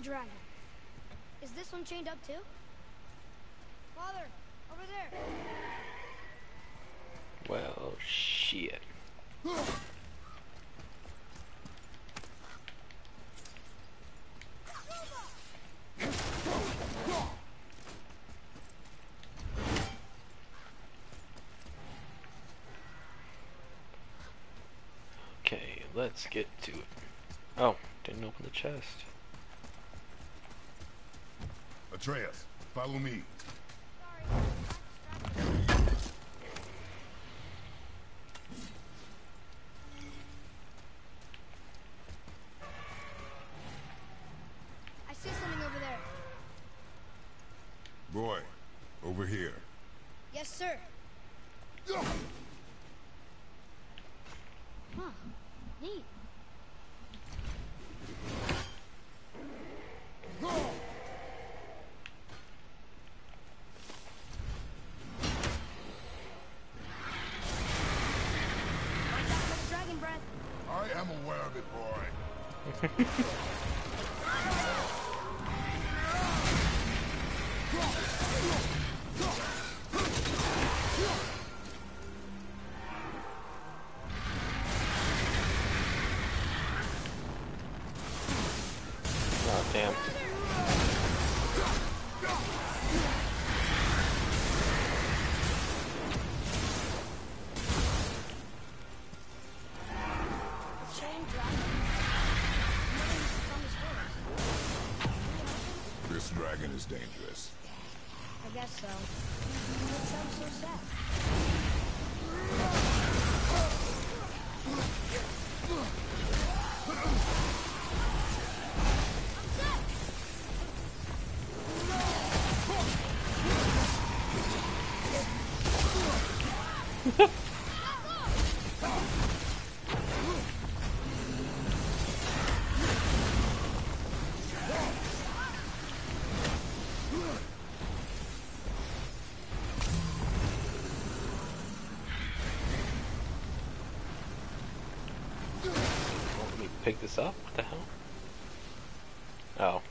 a dragon. Is this one chained up too? Father, over there. Well, shit. Okay, let's get to it. Oh, didn't open the chest. Atreus, follow me. Dangerous. Pick this up. What the hell? Oh.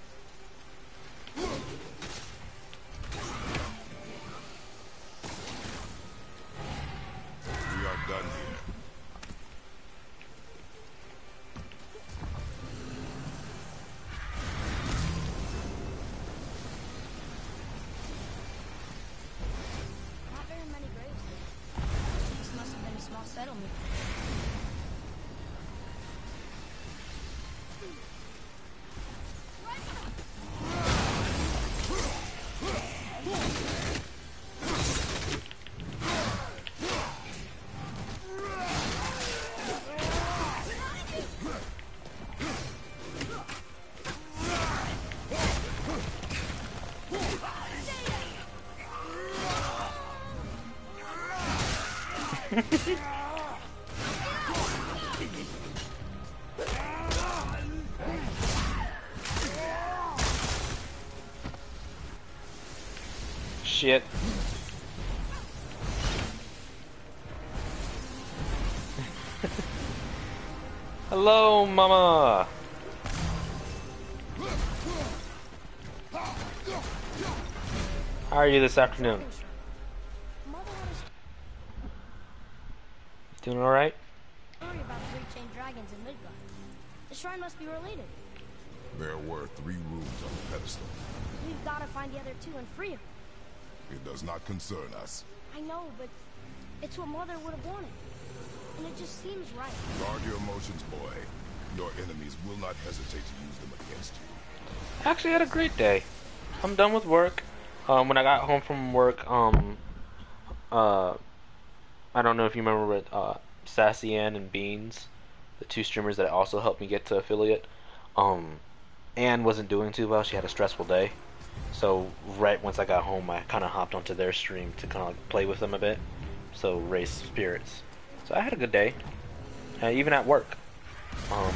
We are done here. Not Hello, mama. How are you this afternoon? Mother had Doing all right? story about three chained dragons in Midgard. The shrine must be related. There were three runes on the pedestal. We've got to find the other two and free them. It does not concern us. I know, but it's what Mother would have wanted. And it just seems right. Guard your emotions, boy. Your enemies will not hesitate to use them against you. I actually had a great day. I'm done with work. Um, when I got home from work, um, uh, I don't know if you remember with uh, Sassy Ann and Beans, the two streamers that also helped me get to affiliate. Um, Ann wasn't doing too well. She had a stressful day. So right once I got home, I kind of hopped onto their stream to kind of like play with them a bit. So raise spirits. So I had a good day, uh, even at work. Um,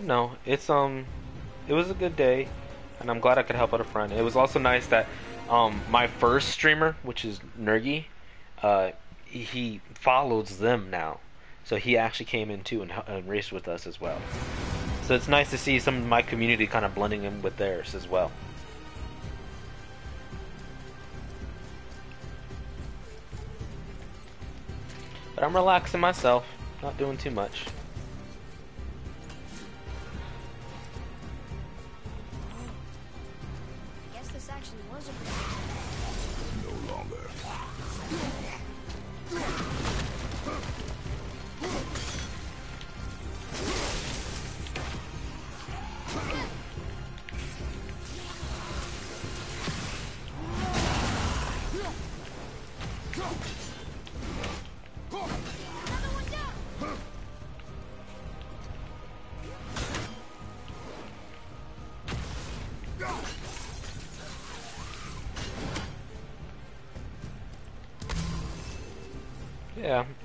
no, it's um it was a good day, and I'm glad I could help out a friend. It was also nice that um, my first streamer, which is Nergi, uh, he follows them now, so he actually came in too and, and raced with us as well. So it's nice to see some of my community kind of blending in with theirs as well. But I'm relaxing myself, not doing too much.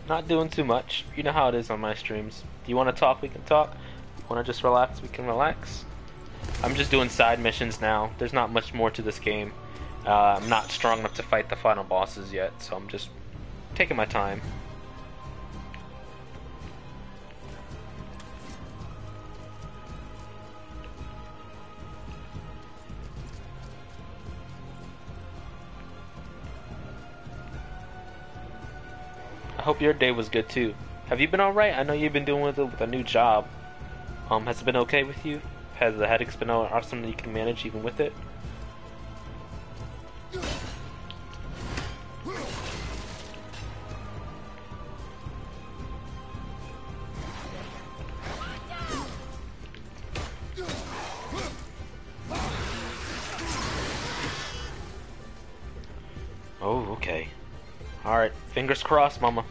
Not doing too much. You know how it is on my streams. Do you want to talk? We can talk. Want to just relax? We can relax. I'm just doing side missions now. There's not much more to this game. Uh, I'm not strong enough to fight the final bosses yet, so I'm just taking my time. Hope your day was good too. Have you been alright? I know you've been doing with, it with a new job. Um, has it been okay with you? Has the headaches been all- awesome that you can manage even with it? Oh, okay. Alright, fingers crossed, mama.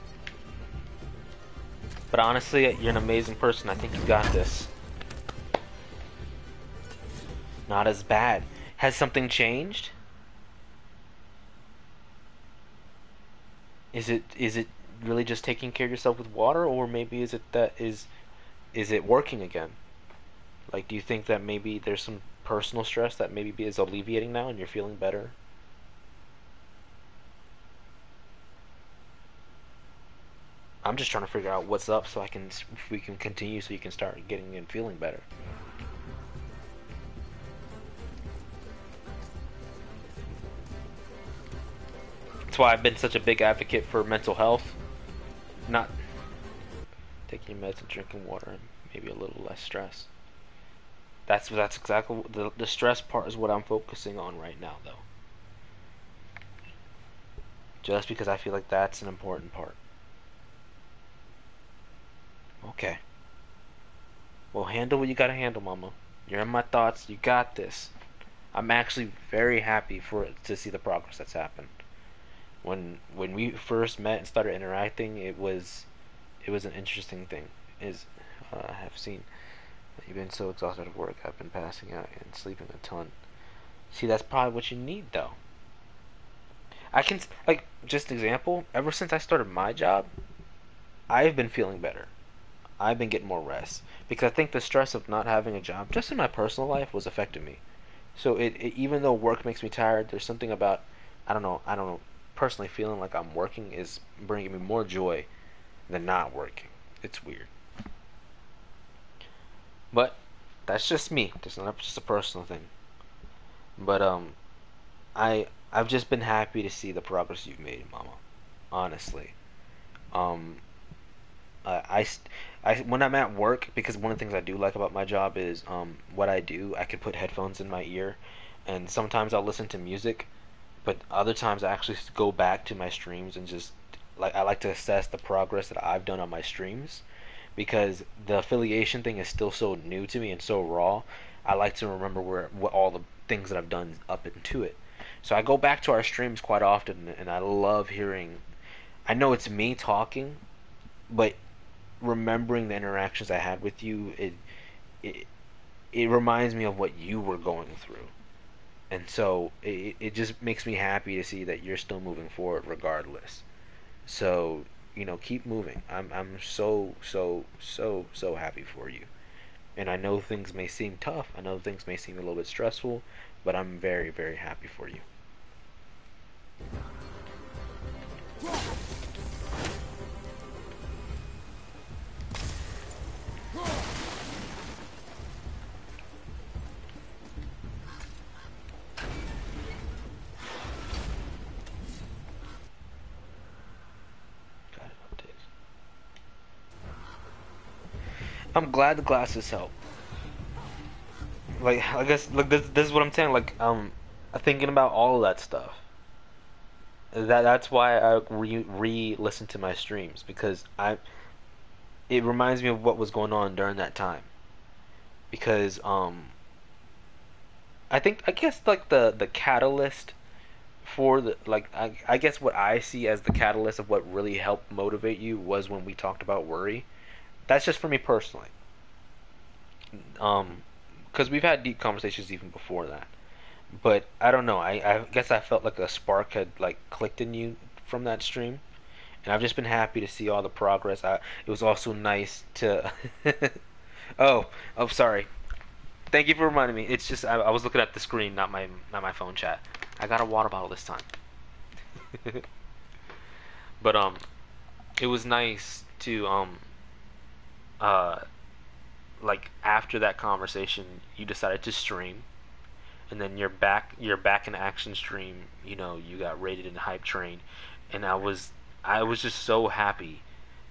But honestly, you're an amazing person. I think you got this. Not as bad. Has something changed? Is it is it really just taking care of yourself with water or maybe is it that is is it working again? Like do you think that maybe there's some personal stress that maybe is alleviating now and you're feeling better? I'm just trying to figure out what's up so I can we can continue so you can start getting and feeling better. That's why I've been such a big advocate for mental health. Not taking meds and drinking water and maybe a little less stress. That's that's exactly the the stress part is what I'm focusing on right now though. Just because I feel like that's an important part. Okay. Well, handle what you gotta handle, Mama. You're in my thoughts. You got this. I'm actually very happy for to see the progress that's happened. When when we first met and started interacting, it was it was an interesting thing. Is uh, I have seen you've been so exhausted at work. I've been passing out and sleeping a ton. See, that's probably what you need, though. I can like just example. Ever since I started my job, I've been feeling better. I've been getting more rest because I think the stress of not having a job, just in my personal life, was affecting me. So it, it even though work makes me tired, there's something about I don't know I don't know personally feeling like I'm working is bringing me more joy than not working. It's weird, but that's just me. That's not just a personal thing. But um, I I've just been happy to see the progress you've made, Mama. Honestly, um, I, I, I when I'm at work because one of the things I do like about my job is um what I do. I can put headphones in my ear, and sometimes I'll listen to music, but other times I actually go back to my streams and just like I like to assess the progress that I've done on my streams because the affiliation thing is still so new to me and so raw. I like to remember where what all the things that I've done up into it. So I go back to our streams quite often, and I love hearing. I know it's me talking, but remembering the interactions I had with you, it it it reminds me of what you were going through, and so it it just makes me happy to see that you're still moving forward regardless. So you know, keep moving. I'm I'm so so so so happy for you. And I know things may seem tough. I know things may seem a little bit stressful, but I'm very, very happy for you. I'm glad the glasses help. Like I guess like this this is what I'm saying. Like um, I'm thinking about all of that stuff. That that's why I re re listen to my streams because I. It reminds me of what was going on during that time. Because um. I think I guess like the the catalyst for the like I, I guess what I see as the catalyst of what really helped motivate you was when we talked about worry. That's just for me personally. Um, because we've had deep conversations even before that. But I don't know. I, I guess I felt like a spark had like clicked in you from that stream, and I've just been happy to see all the progress. I, it was also nice to. oh, oh, sorry. Thank you for reminding me. It's just I, I was looking at the screen, not my not my phone chat. I got a water bottle this time. but um, it was nice to um. Uh, like after that conversation, you decided to stream, and then you're back. You're back in action stream. You know, you got rated in the hype train, and I was, I was just so happy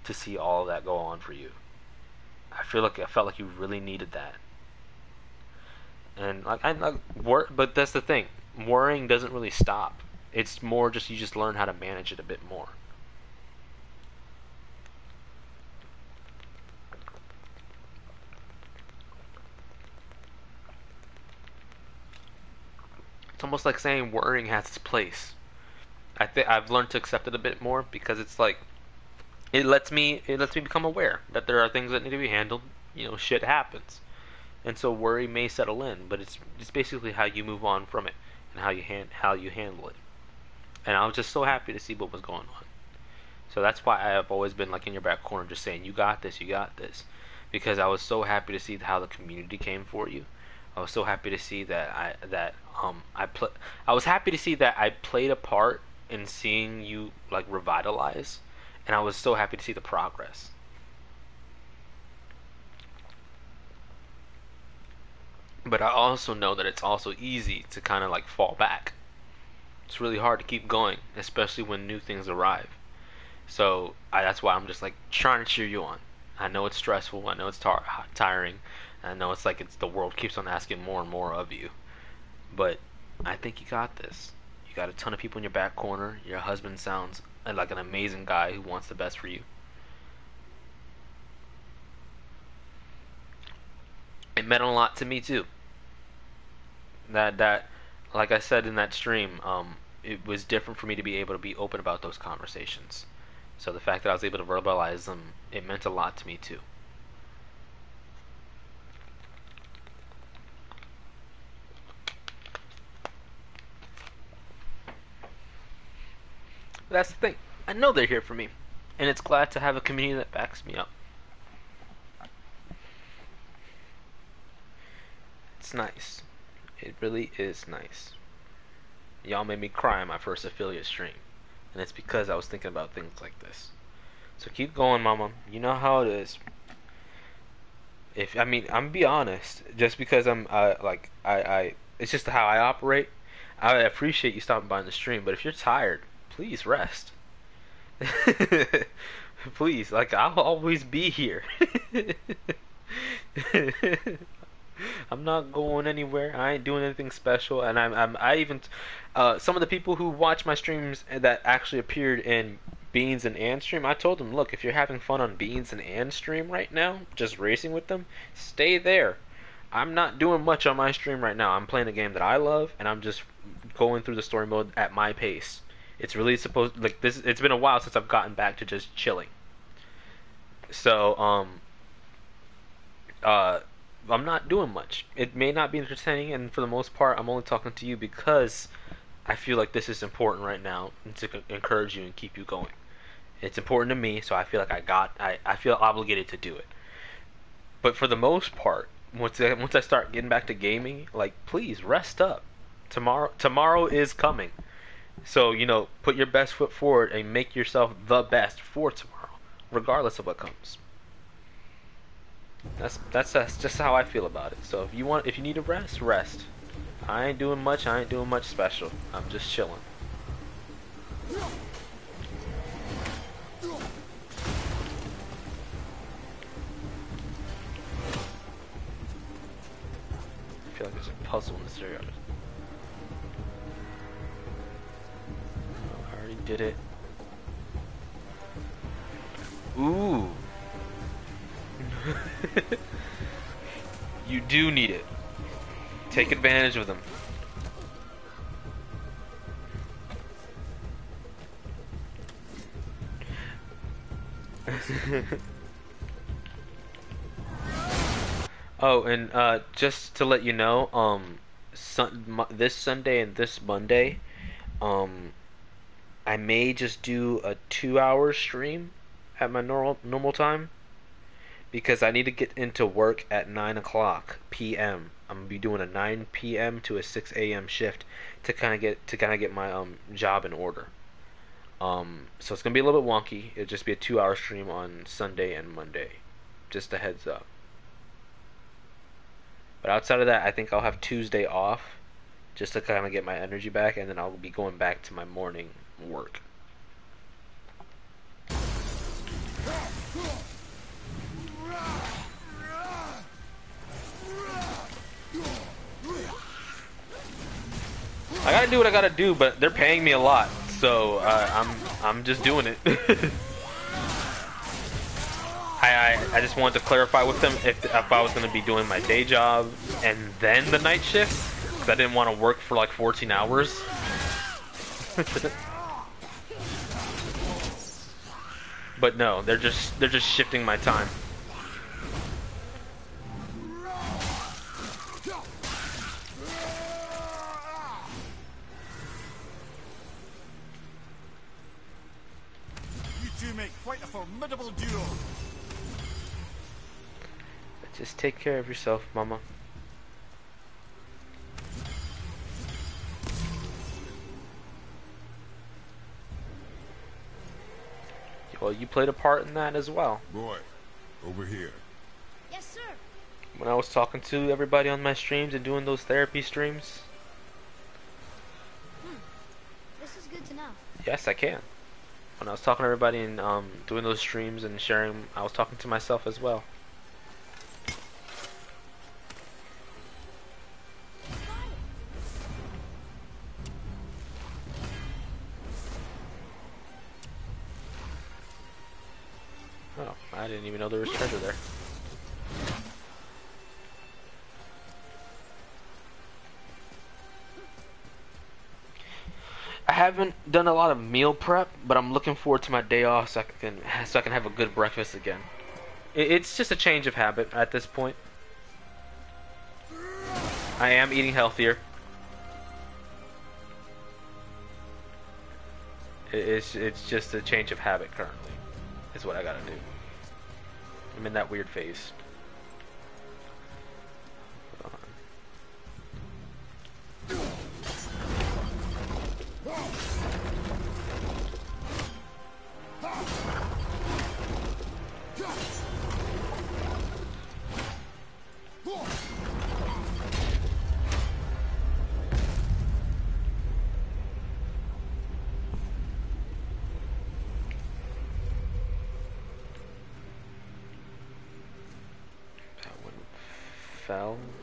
to see all that go on for you. I feel like I felt like you really needed that, and like I like wor- but that's the thing. Worrying doesn't really stop. It's more just you just learn how to manage it a bit more. Almost like saying worrying has its place. I think I've learned to accept it a bit more because it's like it lets me it lets me become aware that there are things that need to be handled. You know, shit happens, and so worry may settle in, but it's it's basically how you move on from it and how you hand how you handle it. And I was just so happy to see what was going on. So that's why I have always been like in your back corner, just saying, "You got this, you got this," because I was so happy to see how the community came for you. I was so happy to see that I that um I pl- I was happy to see that I played a part in seeing you like revitalize, and I was so happy to see the progress. But I also know that it's also easy to kind of like fall back. It's really hard to keep going, especially when new things arrive. So I, that's why I'm just like trying to cheer you on. I know it's stressful. I know it's tar- tiring. I know it's like it's the world keeps on asking more and more of you. But I think you got this. You got a ton of people in your back corner. Your husband sounds like an amazing guy who wants the best for you. It meant a lot to me too. That that like I said in that stream, um, it was different for me to be able to be open about those conversations. So the fact that I was able to verbalize them, it meant a lot to me too. That's the thing. I know they're here for me, and it's glad to have a community that backs me up. It's nice. It really is nice. Y'all made me cry on my first affiliate stream, and it's because I was thinking about things like this. So keep going, mama. You know how it is. If I mean, I'm be honest. Just because I'm uh, like I, I, it's just how I operate. I appreciate you stopping by on the stream, but if you're tired, please rest. please, like I'll always be here. I'm not going anywhere. I ain't doing anything special, and I'm, I'm I even uh, some of the people who watch my streams that actually appeared in Beans and Ann stream. I told them, look, if you're having fun on Beans and Ann stream right now, just racing with them, stay there. I'm not doing much on my stream right now. I'm playing a game that I love, and I'm just going through the story mode at my pace. It's really supposed like this. It's been a while since I've gotten back to just chilling. So um. Uh, I'm not doing much. It may not be entertaining, and for the most part, I'm only talking to you because I feel like this is important right now to encourage you and keep you going. It's important to me, so I feel like I got I, I feel obligated to do it. But for the most part, once I, once I start getting back to gaming, like please rest up. Tomorrow tomorrow is coming. So, you know, put your best foot forward and make yourself the best for tomorrow, regardless of what comes. That's that's that's just how I feel about it. So if you want if you need a rest, rest. I ain't doing much, I ain't doing much special. I'm just chilling. I feel like there's a puzzle in this area. Did it. Ooh. you do need it. Take advantage of them. oh, and uh, just to let you know, um, sun- this Sunday and this Monday, um, I may just do a two-hour stream at my normal normal time because I need to get into work at nine o'clock p.m. I'm gonna be doing a 9 p.m. to a 6 a.m. shift to kind of get to kind of get my um job in order. Um, so it's gonna be a little bit wonky. It'll just be a two-hour stream on Sunday and Monday. Just a heads up. But outside of that, I think I'll have Tuesday off, just to kind of get my energy back, and then I'll be going back to my morning work. I gotta do what I gotta do, but they're paying me a lot, so uh, I'm I'm just doing it. I, I I just wanted to clarify with them if if I was gonna be doing my day job and then the night shift, because I didn't want to work for like 14 hours. but no, they're just they're just shifting my time. You two make quite a formidable duo. Just take care of yourself, mama. Well, you played a part in that as well. Boy, over here. Yes, sir. When I was talking to everybody on my streams and doing those therapy streams. This is good to know. Yes, I can. When I was talking to everybody and um, doing those streams and sharing, I was talking to myself as well. I didn't even know there was treasure there. I haven't done a lot of meal prep, but I'm looking forward to my day off so I can so I can have a good breakfast again. It's just a change of habit at this point. I am eating healthier. It's it's just a change of habit currently. Is what I gotta do. I'm in that weird phase. Fell.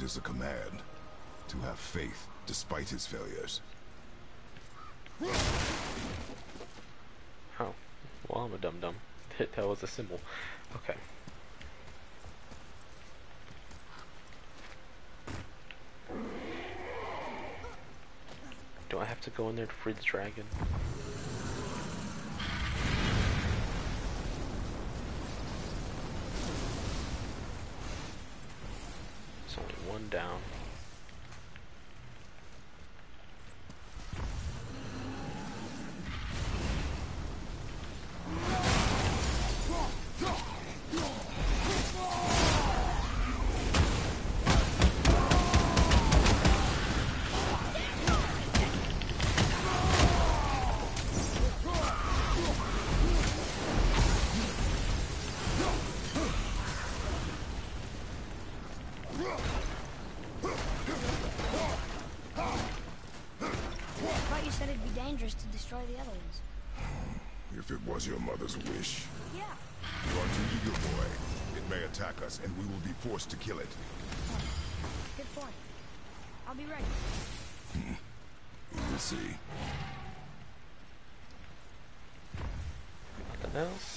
It is a command to have faith despite his failures. Oh. Well, I'm a dum dum. that was a symbol. Okay. Do I have to go in there to free the dragon? One down. Said it'd be dangerous to destroy the other ones. If it was your mother's wish. Yeah. You are too eager, boy. It may attack us, and we will be forced to kill it. Good point. I'll be ready. Hmm. We will see. Nothing else?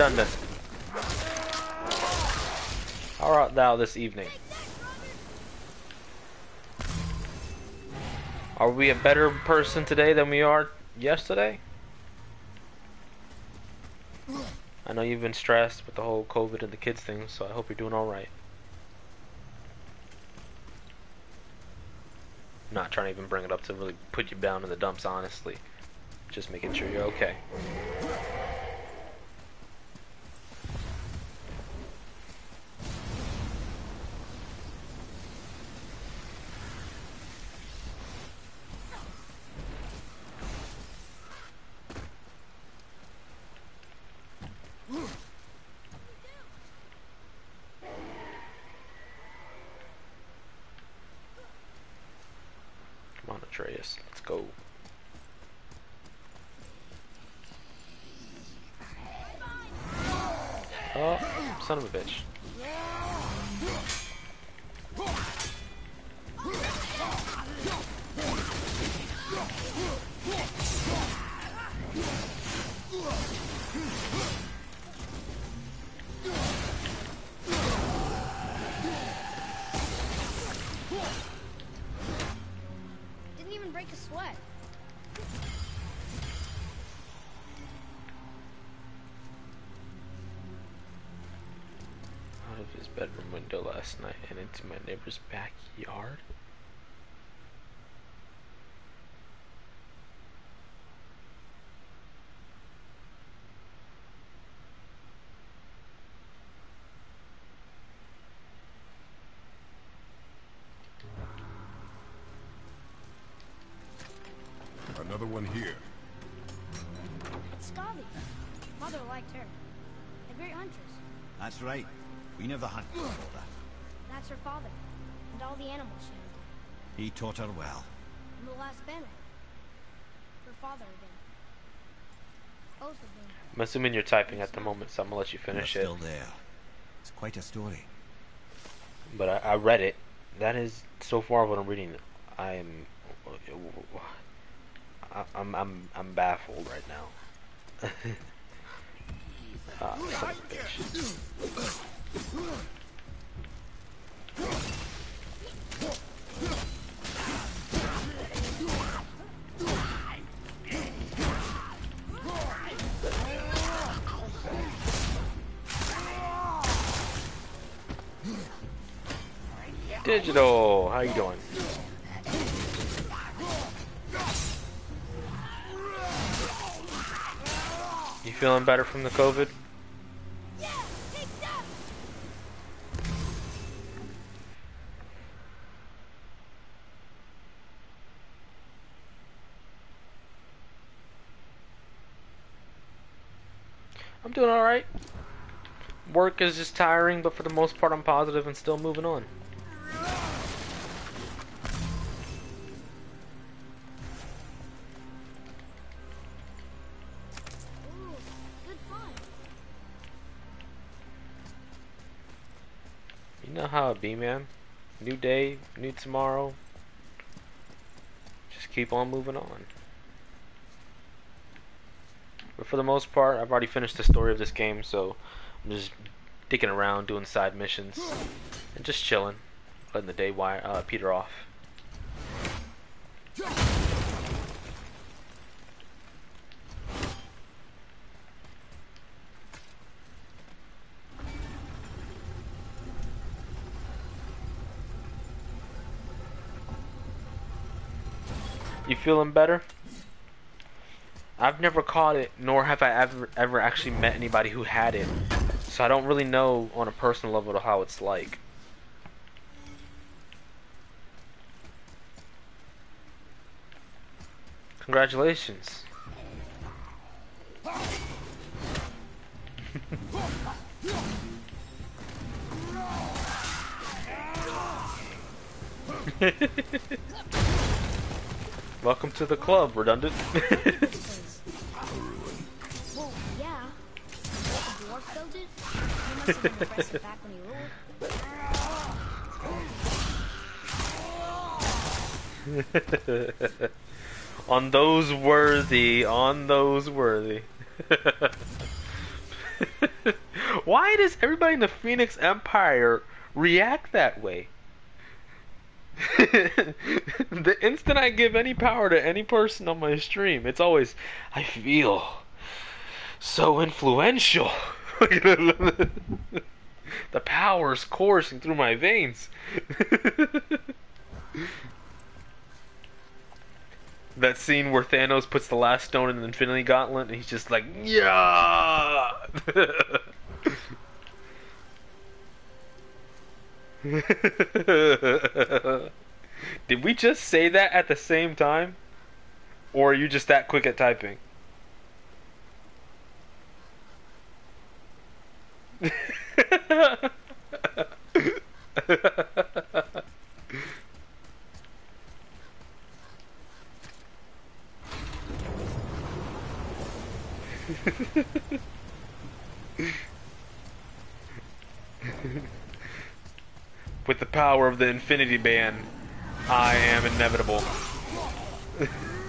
Redundant. How art thou this evening? Are we a better person today than we are yesterday? I know you've been stressed with the whole COVID and the kids thing, so I hope you're doing alright. Not trying to even bring it up to really put you down in the dumps, honestly. Just making sure you're okay. Come on, Atreus, let's go. Oh, son of a bitch. Night and into my neighbor's backyard. Another one here. It's Skadi. Mother liked her. A great huntress. That's right. Queen of the hunt, we called her. Father. And all the animals she hunted. He taught her well. And the last banner. Her father again. Both of them. I'm assuming you're typing at the moment, so I'm gonna let you You're finish it. still there. It's quite a story. But I, I read it. That is so far what I'm reading. I am. I, I'm I'm I'm baffled right now. ah, Digital, how you doing? You feeling better from the COVID? I'm doing alright. Work is just tiring, but for the most part, I'm positive and still moving on. How it be, man. New day, new tomorrow. Just keep on moving on. But for the most part, I've already finished the story of this game, so I'm just dicking around, doing side missions, and just chilling, letting the day wire, uh, peter off. You feeling better? I've never caught it, nor have I ever ever actually met anybody who had it. So I don't really know on a personal level how it's like. Congratulations. Welcome to the club, redundant. On those worthy, on those worthy. Why does everybody in the Phoenix Empire react that way? the instant I give any power to any person on my stream, it's always, I feel so influential. the power is coursing through my veins. that scene where Thanos puts the last stone in the Infinity Gauntlet and he's just like, yeah. Did we just say that at the same time? Or are you just that quick at typing? With the power of the Infinity Band, I am inevitable.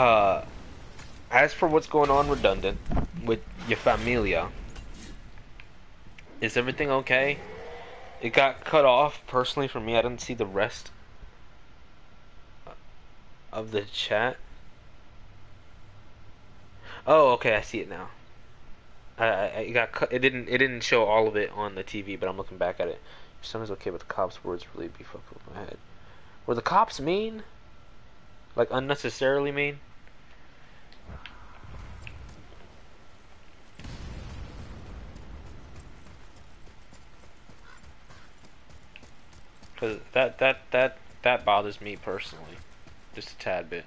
uh, as for what's going on redundant with your familia, is everything okay? It got cut off personally for me. I didn't see the rest of the chat. Oh, okay, I see it now. I, it got cut. It didn't. It didn't show all of it on the TV, but I'm looking back at it. Someone's okay, but the cops' words really be fucked with my head. Were the cops mean? Like unnecessarily mean? Cause that that that that bothers me personally, just a tad bit.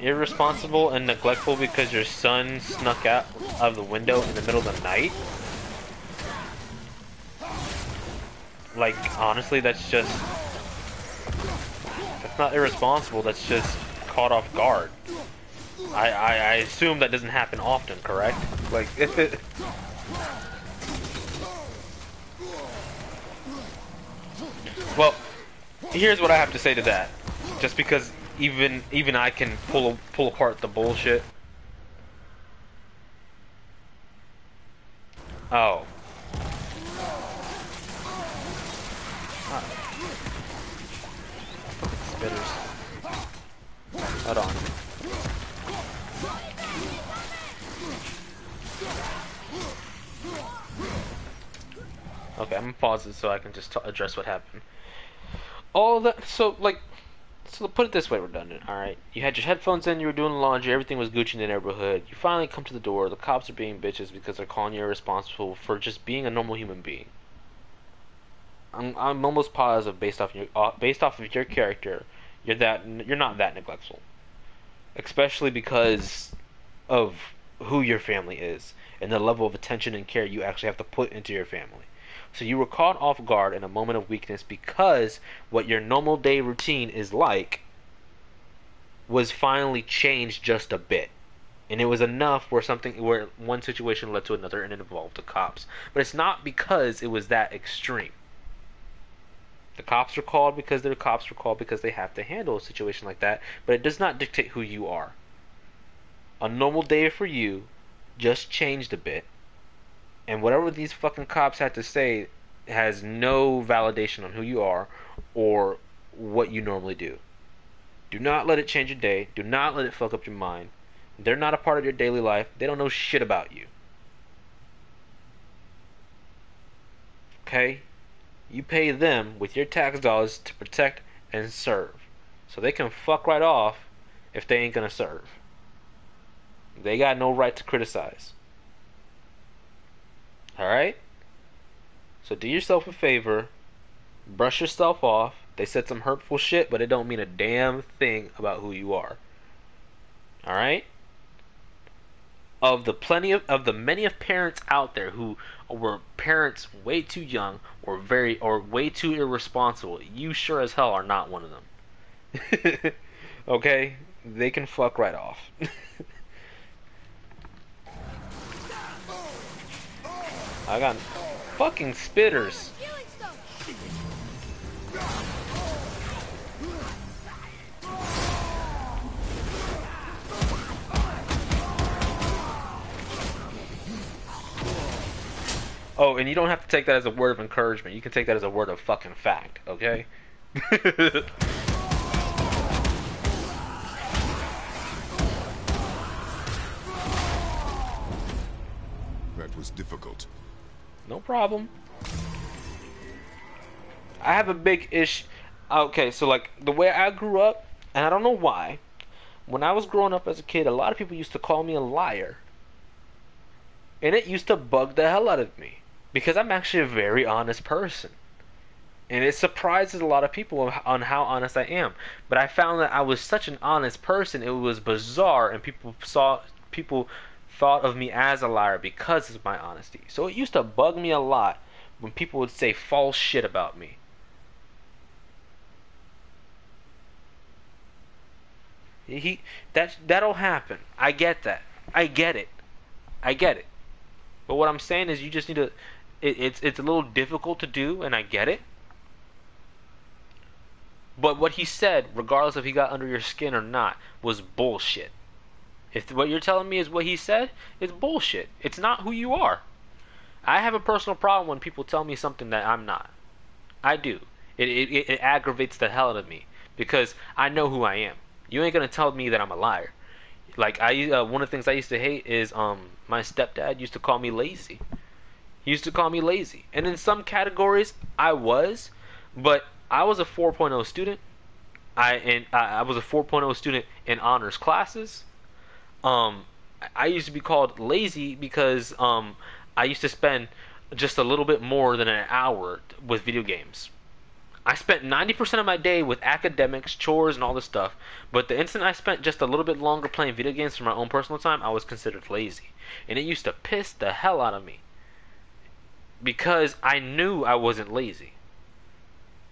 Irresponsible and neglectful because your son snuck out of the window in the middle of the night? Like, honestly, that's just... That's not irresponsible, that's just caught off guard. I, I, I assume that doesn't happen often, correct? Like, if it... Well, here's what I have to say to that. Just because even even I can pull pull apart the bullshit. Oh. Ah. Spitters. Hold on. Okay, I'm gonna pause it so I can just address what happened. All that, so like, so put it this way, redundant. All right, you had your headphones in, you were doing laundry, everything was Gucci in the neighborhood. You finally come to the door. The cops are being bitches because they're calling you irresponsible for just being a normal human being. I'm, I'm almost positive based off your uh, based off of your character, you're that you're not that neglectful, especially because of who your family is and the level of attention and care you actually have to put into your family. So you were caught off guard in a moment of weakness because what your normal day routine is like was finally changed just a bit. And it was enough where something where one situation led to another and it involved the cops. But it's not because it was that extreme. The cops are called because they're cops are called because they have to handle a situation like that, but it does not dictate who you are. A normal day for you just changed a bit, and whatever these fucking cops had to say has no validation on who you are or what you normally do. Do not let it change your day. Do not let it fuck up your mind. They're not a part of your daily life. They don't know shit about you. Okay? You pay them with your tax dollars to protect and serve. So they can fuck right off if they ain't gonna serve. They got no right to criticize. Alright? So do yourself a favor, brush yourself off. They said some hurtful shit, but it don't mean a damn thing about who you are. Alright? Of the plenty of of the many of parents out there who were parents way too young or very or way too irresponsible, you sure as hell are not one of them. okay? They can fuck right off. I got fucking spitters. Oh, and you don't have to take that as a word of encouragement. You can take that as a word of fucking fact, okay? That was difficult. no problem. I have a big ish. Okay, so like the way I grew up, and I don't know why, when I was growing up as a kid, a lot of people used to call me a liar. And it used to bug the hell out of me because I'm actually a very honest person. And it surprises a lot of people on how honest I am. But I found that I was such an honest person, it was bizarre, and people saw people thought of me as a liar because of my honesty. So it used to bug me a lot when people would say false shit about me. He that that'll happen. I get that. I get it. I get it. But what I'm saying is you just need to it, it's it's a little difficult to do and I get it. But what he said, regardless if he got under your skin or not, was bullshit. If what you're telling me is what he said, it's bullshit. It's not who you are. I have a personal problem when people tell me something that I'm not. I do. It, it, it aggravates the hell out of me because I know who I am. You ain't gonna tell me that I'm a liar. Like I, uh, one of the things I used to hate is um my stepdad used to call me lazy. He used to call me lazy, and in some categories I was, but I was a 4.0 student. I and I I was a 4.0 student in honors classes. Um, I used to be called lazy because um I used to spend just a little bit more than an hour with video games. I spent 90% of my day with academics, chores, and all this stuff. But the instant I spent just a little bit longer playing video games for my own personal time, I was considered lazy. And it used to piss the hell out of me. Because I knew I wasn't lazy.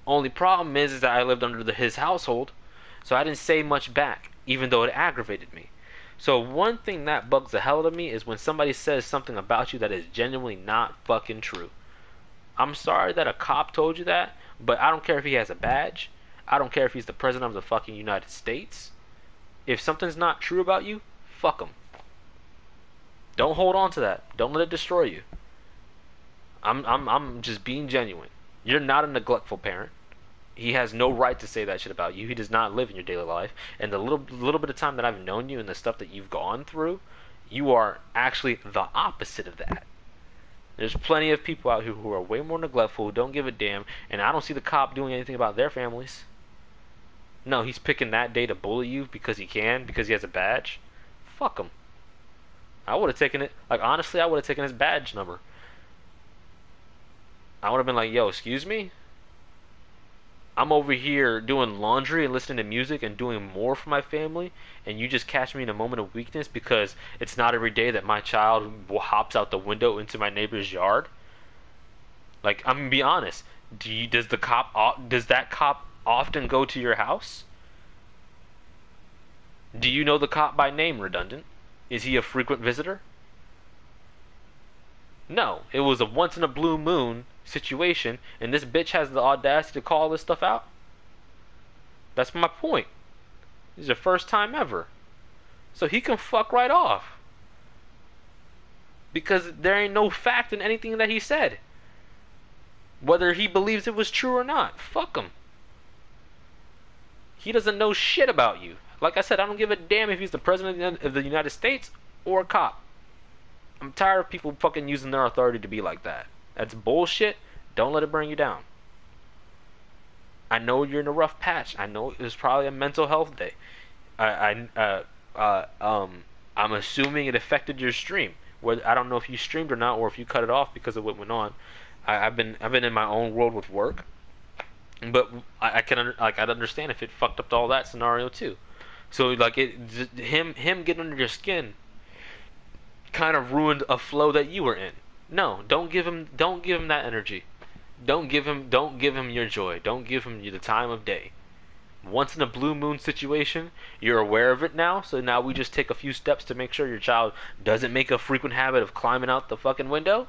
Only problem is, is that I lived under the, his household, so I didn't say much back, even though it aggravated me. So one thing that bugs the hell out of me is when somebody says something about you that is genuinely not fucking true. I'm sorry that a cop told you that, but I don't care if he has a badge. I don't care if he's the president of the fucking United States. If something's not true about you, fuck him. Don't hold on to that. Don't let it destroy you. I'm I'm I'm just being genuine. You're not a neglectful parent. He has no right to say that shit about you. He does not live in your daily life. And the little little bit of time that I've known you and the stuff that you've gone through, you are actually the opposite of that. There's plenty of people out here who are way more neglectful, who don't give a damn, and I don't see the cop doing anything about their families. No, he's picking that day to bully you because he can, because he has a badge. Fuck him. I would have taken it. Like honestly, I would have taken his badge number. I would have been like, "Yo, excuse me. I'm over here doing laundry and listening to music and doing more for my family, and you just catch me in a moment of weakness because it's not every day that my child hops out the window into my neighbor's yard." Like, I'm gonna be honest. Do you, does the cop does that cop often go to your house? Do you know the cop by name, redundant? Is he a frequent visitor? No, it was a once in a blue moon situation, and this bitch has the audacity to call this stuff out. That's my point. This is the first time ever. So he can fuck right off. Because there ain't no fact in anything that he said. Whether he believes it was true or not. Fuck him. He doesn't know shit about you. Like I said, I don't give a damn if he's the president of the United States or a cop. I'm tired of people fucking using their authority to be like that. That's bullshit. Don't let it bring you down. I know you're in a rough patch. I know it was probably a mental health day. I, I uh, uh, um, I'm assuming it affected your stream. Whether I don't know if you streamed or not, or if you cut it off because of what went on. I, I've been I've been in my own world with work, but I, I can like I'd understand if it fucked up all that scenario too. So like it, him him getting under your skin kind of ruined a flow that you were in. No, don't give him don't give him that energy. Don't give him don't give him your joy. Don't give him the time of day. Once in a blue moon situation, you're aware of it now, so now we just take a few steps to make sure your child doesn't make a frequent habit of climbing out the fucking window.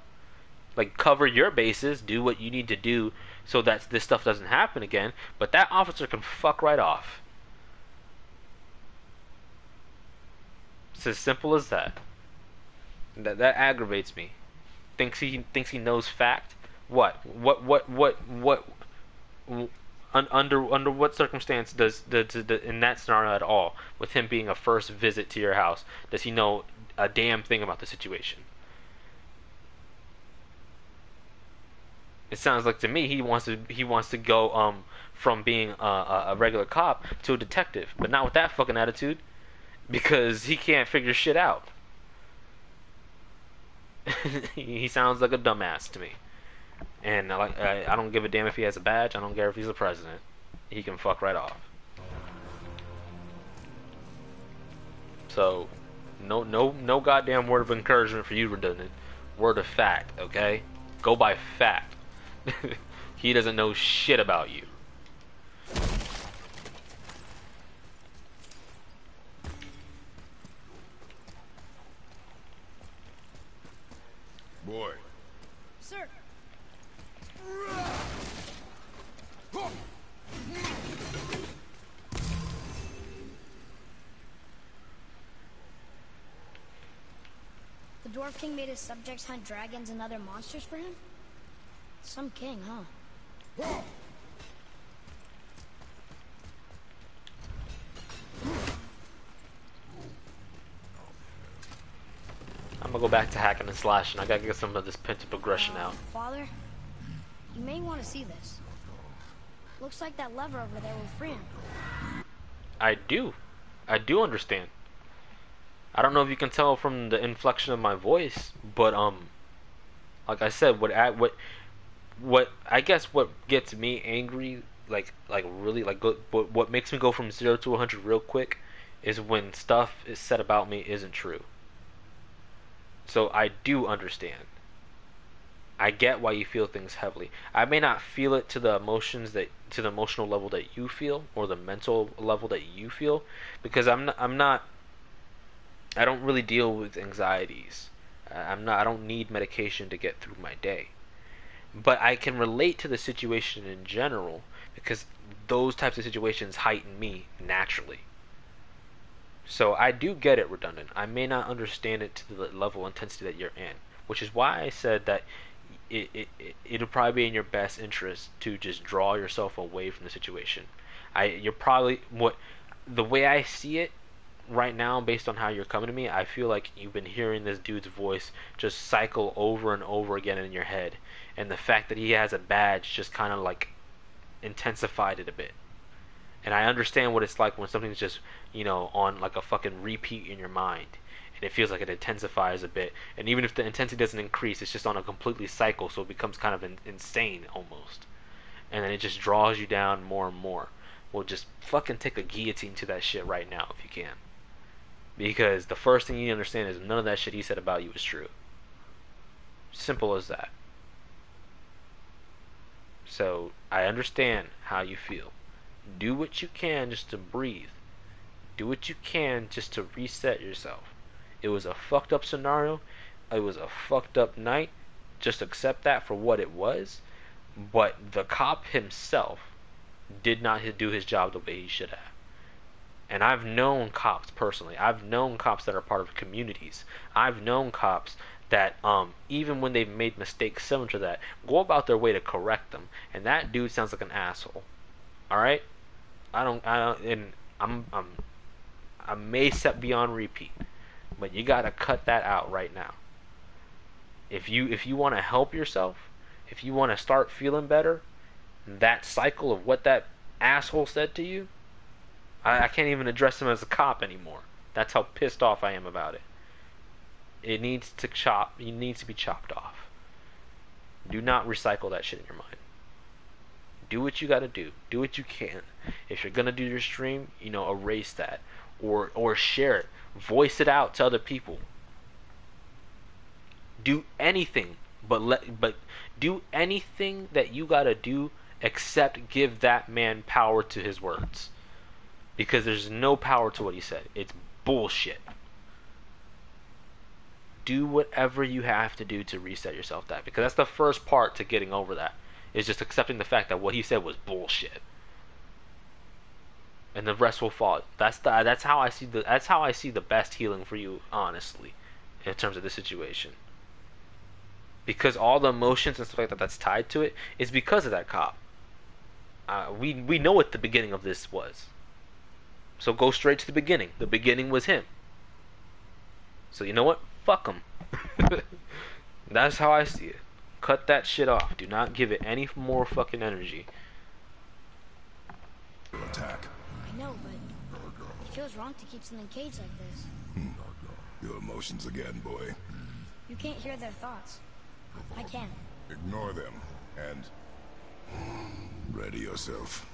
Like cover your bases, do what you need to do so that this stuff doesn't happen again, but that officer can fuck right off. It's as simple as that. That that aggravates me. Thinks he thinks he knows fact. What? What? What? What? What? un, under under what circumstance does the, in that scenario at all, with him being a first visit to your house, does he know a damn thing about the situation? It sounds like to me he wants to he wants to go um from being a, a regular cop to a detective, but not with that fucking attitude, because he can't figure shit out. he sounds like a dumbass to me. And I like I, I don't give a damn if he has a badge. I don't care if he's the president. He can fuck right off. So, no no no goddamn word of encouragement for you, redundant. Word of fact, okay? Go by fact. he doesn't know shit about you. Boy, Sir, the Dwarf King made his subjects hunt dragons and other monsters for him? Some king, huh? I'm gonna go back to hacking and slashing. I gotta get some of this pent up aggression out. Father, you may want to see this. Looks like that lever over there will free him. I do. I do understand. I don't know if you can tell from the inflection of my voice, but um like I said, what I, what what I guess what gets me angry like like really like go, what what makes me go from 0 to a 100 real quick is when stuff is said about me isn't true. So I do understand. I get why you feel things heavily. I may not feel it to the emotions that to the emotional level that you feel or the mental level that you feel because I'm not, I'm not I don't really deal with anxieties. Uh, I'm not I don't need medication to get through my day. But I can relate to the situation in general because those types of situations heighten me naturally. So I do get it redundant. I may not understand it to the level of intensity that you're in, which is why I said that it, it it'll probably be in your best interest to just draw yourself away from the situation. I you're probably what the way I see it right now based on how you're coming to me, I feel like you've been hearing this dude's voice just cycle over and over again in your head. And the fact that he has a badge just kind of like intensified it a bit. And I understand what it's like when something's just, you know, on like a fucking repeat in your mind. And it feels like it intensifies a bit. And even if the intensity doesn't increase, it's just on a completely cycle, so it becomes kind of in, insane almost. And then it just draws you down more and more. Well, just fucking take a guillotine to that shit right now if you can. Because the first thing you understand is none of that shit he said about you is true. Simple as that. So I understand how you feel. Do what you can just to breathe. Do what you can just to reset yourself. It was a fucked up scenario. It was a fucked up night. Just accept that for what it was. But the cop himself did not do his job the way he should have. And I've known cops personally. I've known cops that are part of communities. I've known cops that um, even when they've made mistakes similar to that, go about their way to correct them. And that dude sounds like an asshole. All right, I don't. I don't. And I'm. I'm. I may set beyond repeat, but you gotta cut that out right now. If you if you want to help yourself, if you want to start feeling better, that cycle of what that asshole said to you, I, I can't even address him as a cop anymore. That's how pissed off I am about it. It needs to chop. It needs to be chopped off. Do not recycle that shit in your mind. Do what you got to do. Do what you can. If you're gonna do your stream, you know, erase that or or share it. Voice it out to other people. Do anything, but let but do anything that you gotta do except give that man power to his words because there's no power to what he said. It's bullshit. Do whatever you have to do to reset yourself that because that's the first part to getting over that is just accepting the fact that what he said was bullshit. And the rest will fall. That's the that's how I see the that's how I see the best healing for you honestly in terms of this situation. Because all the emotions and stuff like that that's tied to it is because of that cop. Uh, we we know what the beginning of this was. So go straight to the beginning. The beginning was him. So you know what? Fuck him. That's how I see it. Cut that shit off. Do not give it any more fucking energy. Attack. I know, but it feels wrong to keep something caged like this. Hmm. Your emotions again, boy. You can't hear their thoughts. I can. Ignore them and ready yourself.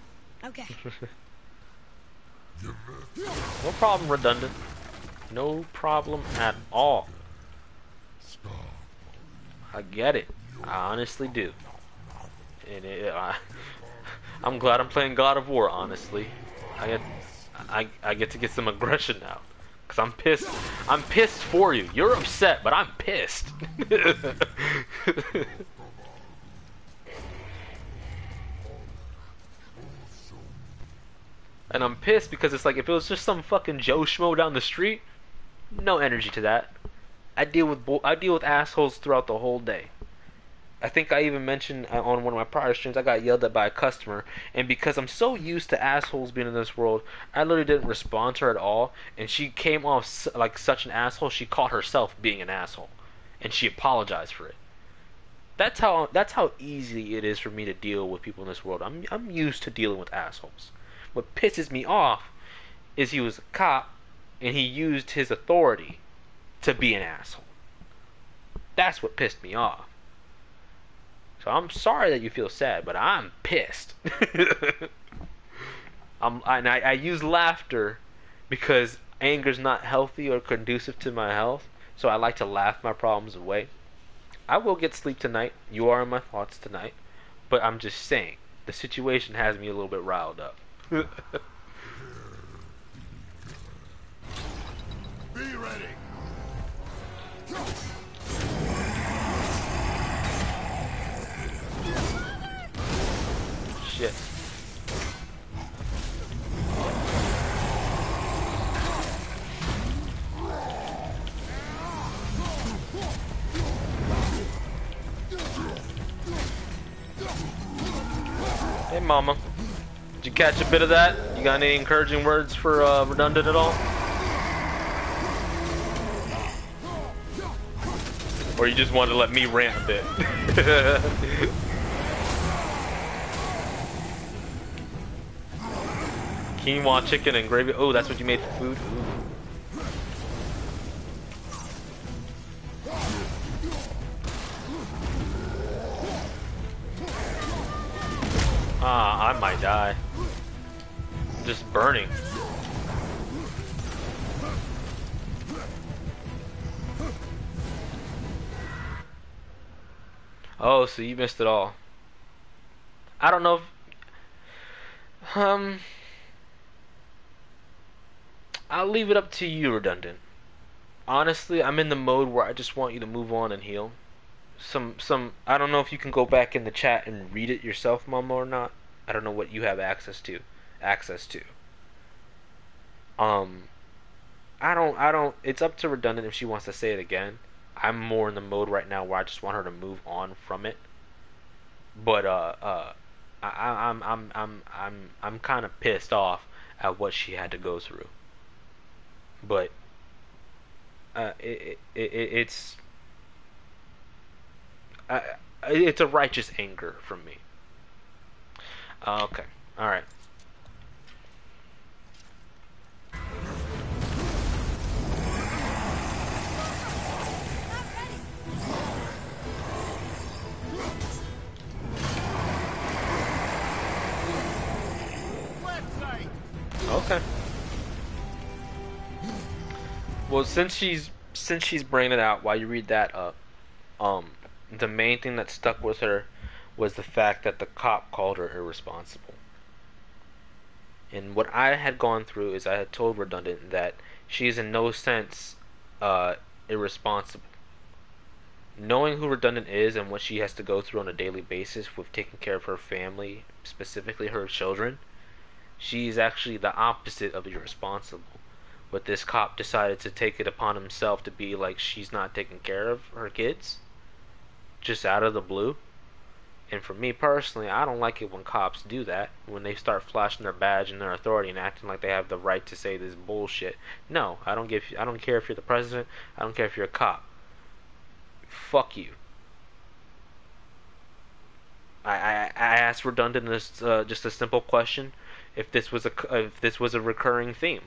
Okay. No problem, redundant. No problem at all. I get it. I honestly do. And it, I, uh, I'm glad I'm playing God of War. Honestly, I get, I, I get to get some aggression now. Cause I'm pissed. I'm pissed for you. You're upset, but I'm pissed. and I'm pissed because it's like if it was just some fucking Joe schmo down the street, no energy to that. I deal with I deal with assholes throughout the whole day. I think I even mentioned uh, on one of my prior streams I got yelled at by a customer, and because I'm so used to assholes being in this world, I literally didn't respond to her at all, and she came off like such an asshole. She caught herself being an asshole, and she apologized for it. That's how that's how easy it is for me to deal with people in this world. I'm I'm used to dealing with assholes. What pisses me off is he was a cop and he used his authority to be an asshole. That's what pissed me off. So I'm sorry that you feel sad, but I'm pissed. I'm, and I, I use laughter because anger's not healthy or conducive to my health. So I like to laugh my problems away. I will get sleep tonight. You are in my thoughts tonight. But I'm just saying, the situation has me a little bit riled up. Be ready. shit. Hey, mama. Did you catch a bit of that? You got any encouraging words for uh, redundant at all? Or you just wanted to let me rant a bit? Quinoa chicken and gravy. Oh, that's what you made for food? Ooh. Ah, I might die. Just burning. Oh, so you missed it all. I don't know if... Um... I'll leave it up to you, Redundant. Honestly, I'm in the mode where I just want you to move on and heal. Some, some, I don't know if you can go back in the chat and read it yourself, Mama, or not. I don't know what you have access to, access to. Um, I don't, I don't, it's up to Redundant if she wants to say it again. I'm more in the mode right now where I just want her to move on from it. But, uh, uh, I, I'm, I'm, I'm, I'm, I'm kind of pissed off at what she had to go through but uh, it, it, it, it's uh, it's a righteous anger from me. Okay, all right. Okay. Well, since she's since she's bringing it out, while you read that up, um, the main thing that stuck with her was the fact that the cop called her irresponsible. And what I had gone through is I had told Redundant that she is in no sense uh, irresponsible. Knowing who Redundant is and what she has to go through on a daily basis with taking care of her family, specifically her children, she's actually the opposite of irresponsible but this cop decided to take it upon himself to be like she's not taking care of her kids. Just out of the blue. And for me personally i don't like it when cops do that. When they start flashing their badge and their authority and acting like they have the right to say this bullshit. No i don't give i don't care if you're the president. I don't care if you're a cop. Fuck you. I i, I asked redundant this uh, just a simple question. If this was a if this was a recurring theme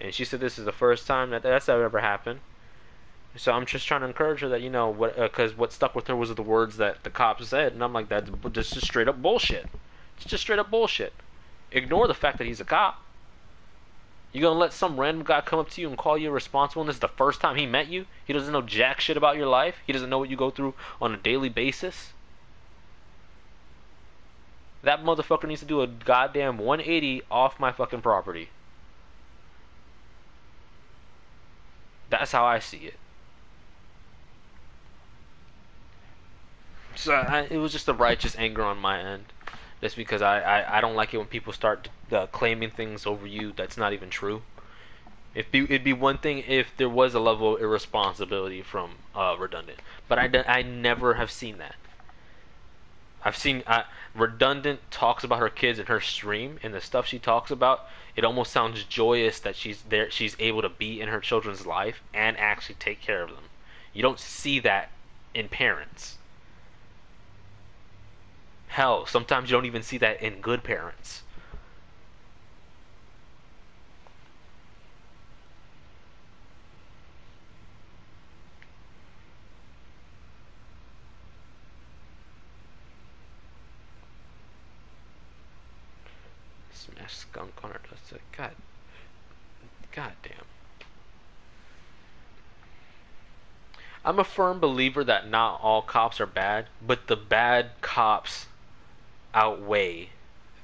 and she said this is the first time that that's ever happened. So I'm just trying to encourage her that you know what, because uh, what stuck with her was the words that the cops said, and I'm like that's just straight up bullshit. It's just straight up bullshit. Ignore the fact that he's a cop. You're gonna let some random guy come up to you and call you responsible, and this is the first time he met you? He doesn't know jack shit about your life. He doesn't know what you go through on a daily basis. That motherfucker needs to do a goddamn 180 off my fucking property. That's how I see it. So I, it was just a righteous anger on my end, just because I, I, I don't like it when people start uh, claiming things over you that's not even true. It'd be, it'd be one thing if there was a level of irresponsibility from uh, Redundant, but I, I never have seen that. I've seen uh, Redundant talks about her kids in her stream, and the stuff she talks about. It almost sounds joyous that she's there she's able to be in her children's life and actually take care of them. You don't see that in parents. Hell sometimes you don't even see that in good parents on her dust. God, god damn. I'm a firm believer that not all cops are bad, but the bad cops outweigh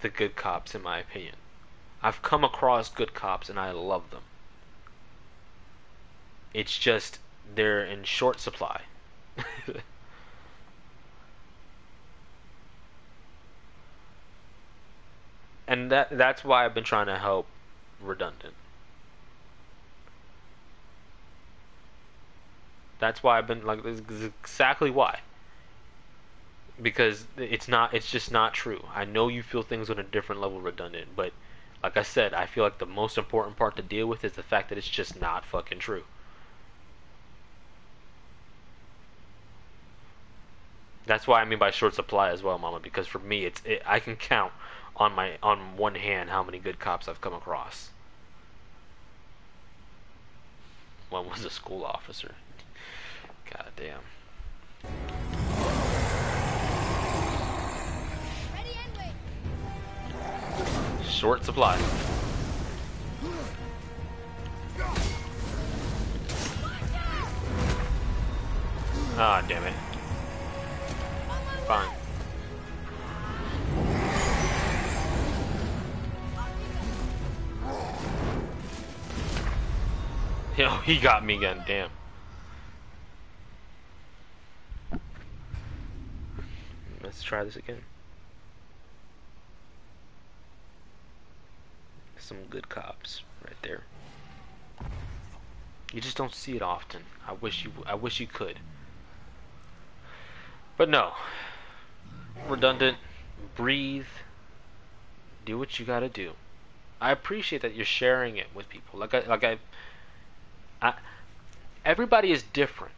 the good cops, in my opinion. I've come across good cops and I love them. It's just they're in short supply. and that that's why I've been trying to help redundant. That's why I've been like this is exactly why. because it's not it's just not true. I know you feel things on a different level redundant, but like I said, I feel like the most important part to deal with is the fact that it's just not fucking true. That's why I mean by short supply as well, Mama. Because for me, it's it, I can count on my on one hand how many good cops I've come across. One was a school officer. God damn. Ready and wait. Short supply. Ah, damn it. Fine. Yo, he got me again, damn. Let's try this again. Some good cops right there. You just don't see it often. I wish you I wish you could. But no. Redundant. Breathe. Do what you gotta do. I appreciate that you're sharing it with people. Like I like I I everybody is different.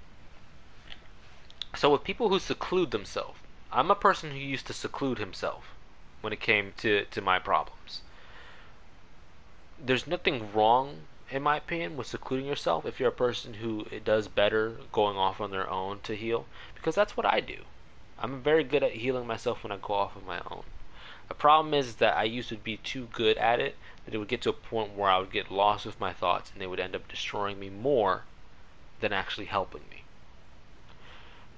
So with people who seclude themselves, I'm a person who used to seclude himself when it came to, to my problems. There's nothing wrong, in my opinion, with secluding yourself if you're a person who does better going off on their own to heal, because that's what I do. I'm very good at healing myself when I go off on my own. The problem is that I used to be too good at it that it would get to a point where I would get lost with my thoughts and they would end up destroying me more than actually helping me.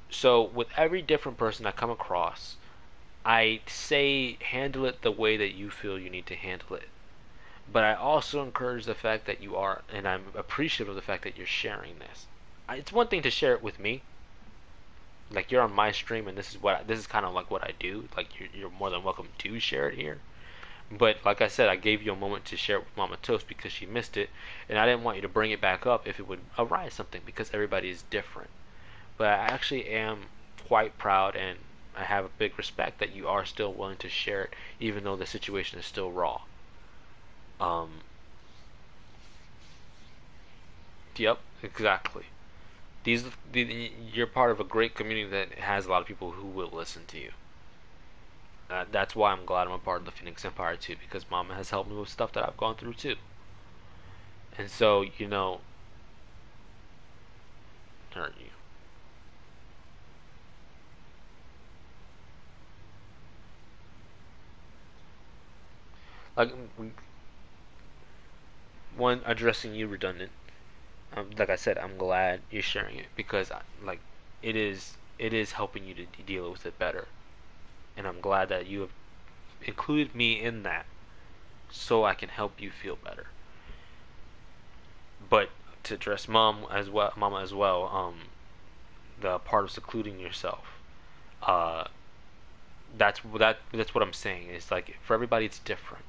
So, with every different person I come across, I say handle it the way that you feel you need to handle it. But I also encourage the fact that you are, and I'm appreciative of the fact that you're sharing this. It's one thing to share it with me, like you're on my stream and this is what I, this is kind of like what I do. Like you're, you're more than welcome to share it here. But like I said, I gave you a moment to share it with Mama Toast because she missed it, and I didn't want you to bring it back up if it would arise something because everybody is different. But I actually am quite proud and I have a big respect that you are still willing to share it, even though the situation is still raw. Um. Yep, exactly. These, the, you're part of a great community that has a lot of people who will listen to you. Uh, that's why I'm glad I'm a part of the Phoenix Empire too, because Mama has helped me with stuff that I've gone through too. And so, you know, hurt you. Like, one addressing you redundant. Um, like I said, I'm glad you're sharing it because, like, it is it is helping you to deal with it better and I'm glad that you have included me in that so I can help you feel better. But to address mom as well, mama as well, um, the part of secluding yourself, uh, that's that that's what I'm saying. It's like for everybody it's different.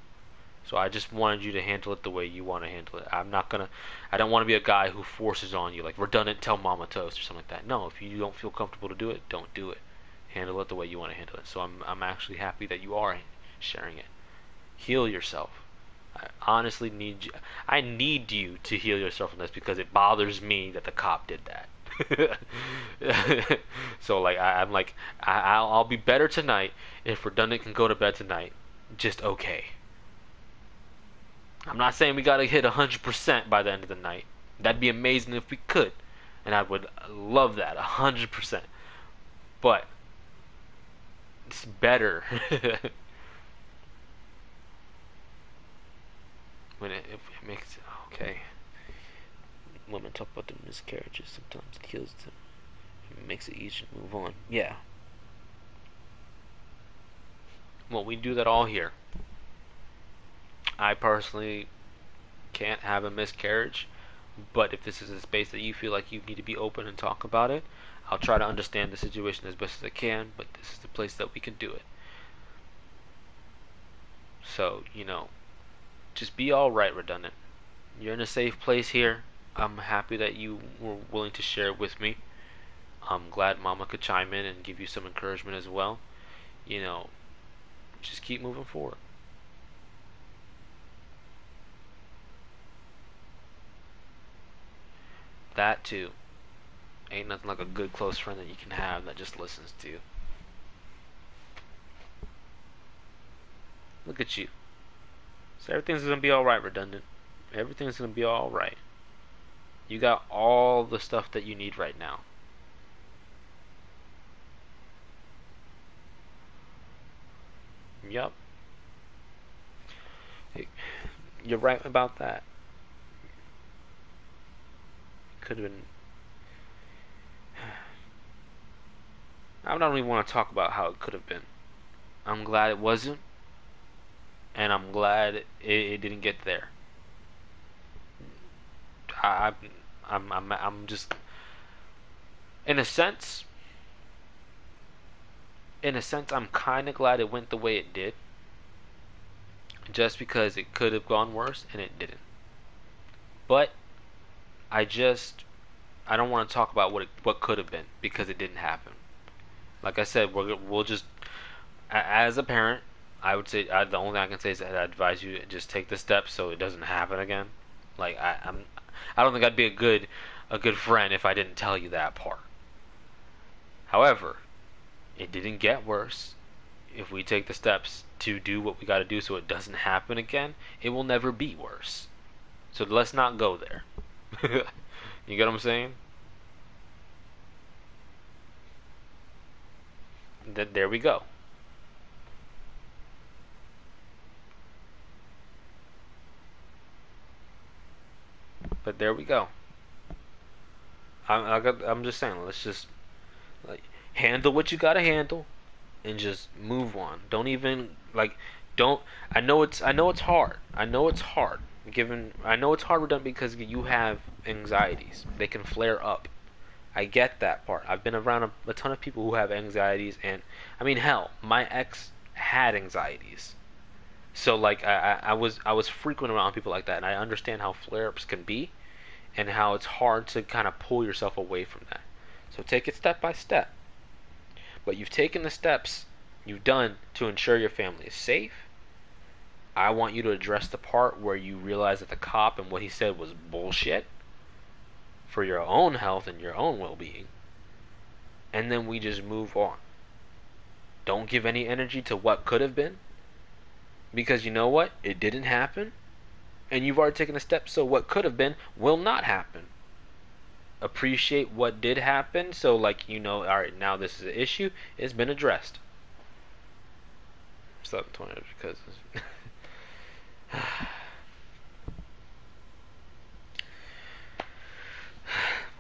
So I just wanted you to handle it the way you want to handle it. I'm not gonna, I don't want to be a guy who forces on you like redundant. Tell mama toast or something like that. No, if you don't feel comfortable to do it, don't do it handle it the way you want to handle it. So I'm I'm actually happy that you are sharing it. Heal yourself. I honestly need you. I need you to heal yourself from this because it bothers me that the cop did that. so like I, am like I, will I'll be better tonight if redundant can go to bed tonight. Just okay. I'm not saying we gotta hit 100% by the end of the night. That'd be amazing if we could, and I would love that 100%. But it's better. when it, it makes okay. Women talk about the miscarriages sometimes it kills them. It makes it easier to move on. Yeah. Well, we do that all here. I personally can't have a miscarriage, but if this is a space that you feel like you need to be open and talk about it, I'll try to understand the situation as best as I can, but this is the place that we can do it. So, you know, just be alright, Redundant. You're in a safe place here. I'm happy that you were willing to share it with me. I'm glad Mama could chime in and give you some encouragement as well. you know, just keep moving forward. That too. Ain't nothing like a good close friend that you can have that just listens to you. Look at you. So everything's gonna be alright, redundant. Everything's gonna be alright. You got all the stuff that you need right now. Hey, You're right about that. Could have been. I don't even want to talk about how it could have been. I'm glad it wasn't, and I'm glad it, it didn't get there. I, I'm, I'm, I'm just, in a sense, in a sense, I'm kind of glad it went the way it did. Just because it could have gone worse and it didn't. But I just I don't want to talk about what it, what could have been because it didn't happen. Like I said, we're, we'll just as a parent, I would say I, the only thing I can say is that I advise you just take the steps so it doesn't happen again. Like I, I'm, I don't think I'd be a good a good friend if I didn't tell you that part. However, it didn't get worse. If we take the steps to do what we got to do so it doesn't happen again, it will never be worse. So let's not go there. you get what I'm saying? Th- there we go. But there we go. I'm, I got, I'm just saying, let's just like handle what you gotta handle, and just move on. Don't even like, don't. I know it's, I know it's hard. I know it's hard. Given, I know it's hard done because you have anxieties. They can flare up. I get that part. I've been around a, a ton of people who have anxieties, and I mean, hell, my ex had anxieties. So like, I, I, I was, I was frequent around people like that, and I understand how flare-ups can be, and how it's hard to kind of pull yourself away from that. So take it step by step. But you've taken the steps you've done to ensure your family is safe. I want you to address the part where you realize that the cop and what he said was bullshit for your own health and your own well being. And then we just move on. Don't give any energy to what could have been. Because you know what? It didn't happen. And you've already taken a step, so what could have been will not happen appreciate what did happen so like you know all right now this is an issue it's been addressed 720 because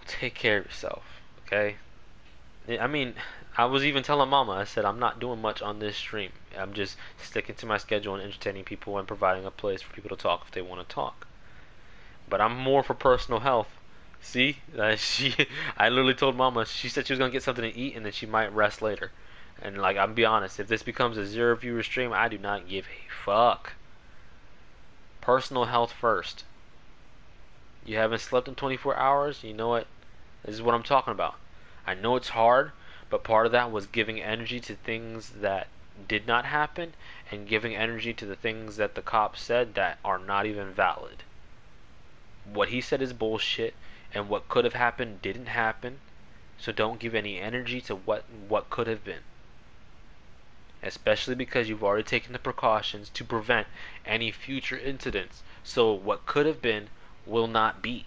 take care of yourself okay i mean i was even telling mama i said i'm not doing much on this stream i'm just sticking to my schedule and entertaining people and providing a place for people to talk if they want to talk but i'm more for personal health See, uh, she, I literally told Mama. She said she was gonna get something to eat and then she might rest later. And like, I'm be honest, if this becomes a zero viewer stream, I do not give a fuck. Personal health first. You haven't slept in 24 hours. You know what? This is what I'm talking about. I know it's hard, but part of that was giving energy to things that did not happen and giving energy to the things that the cops said that are not even valid. What he said is bullshit and what could have happened didn't happen. So don't give any energy to what what could have been. Especially because you've already taken the precautions to prevent any future incidents. So what could have been will not be.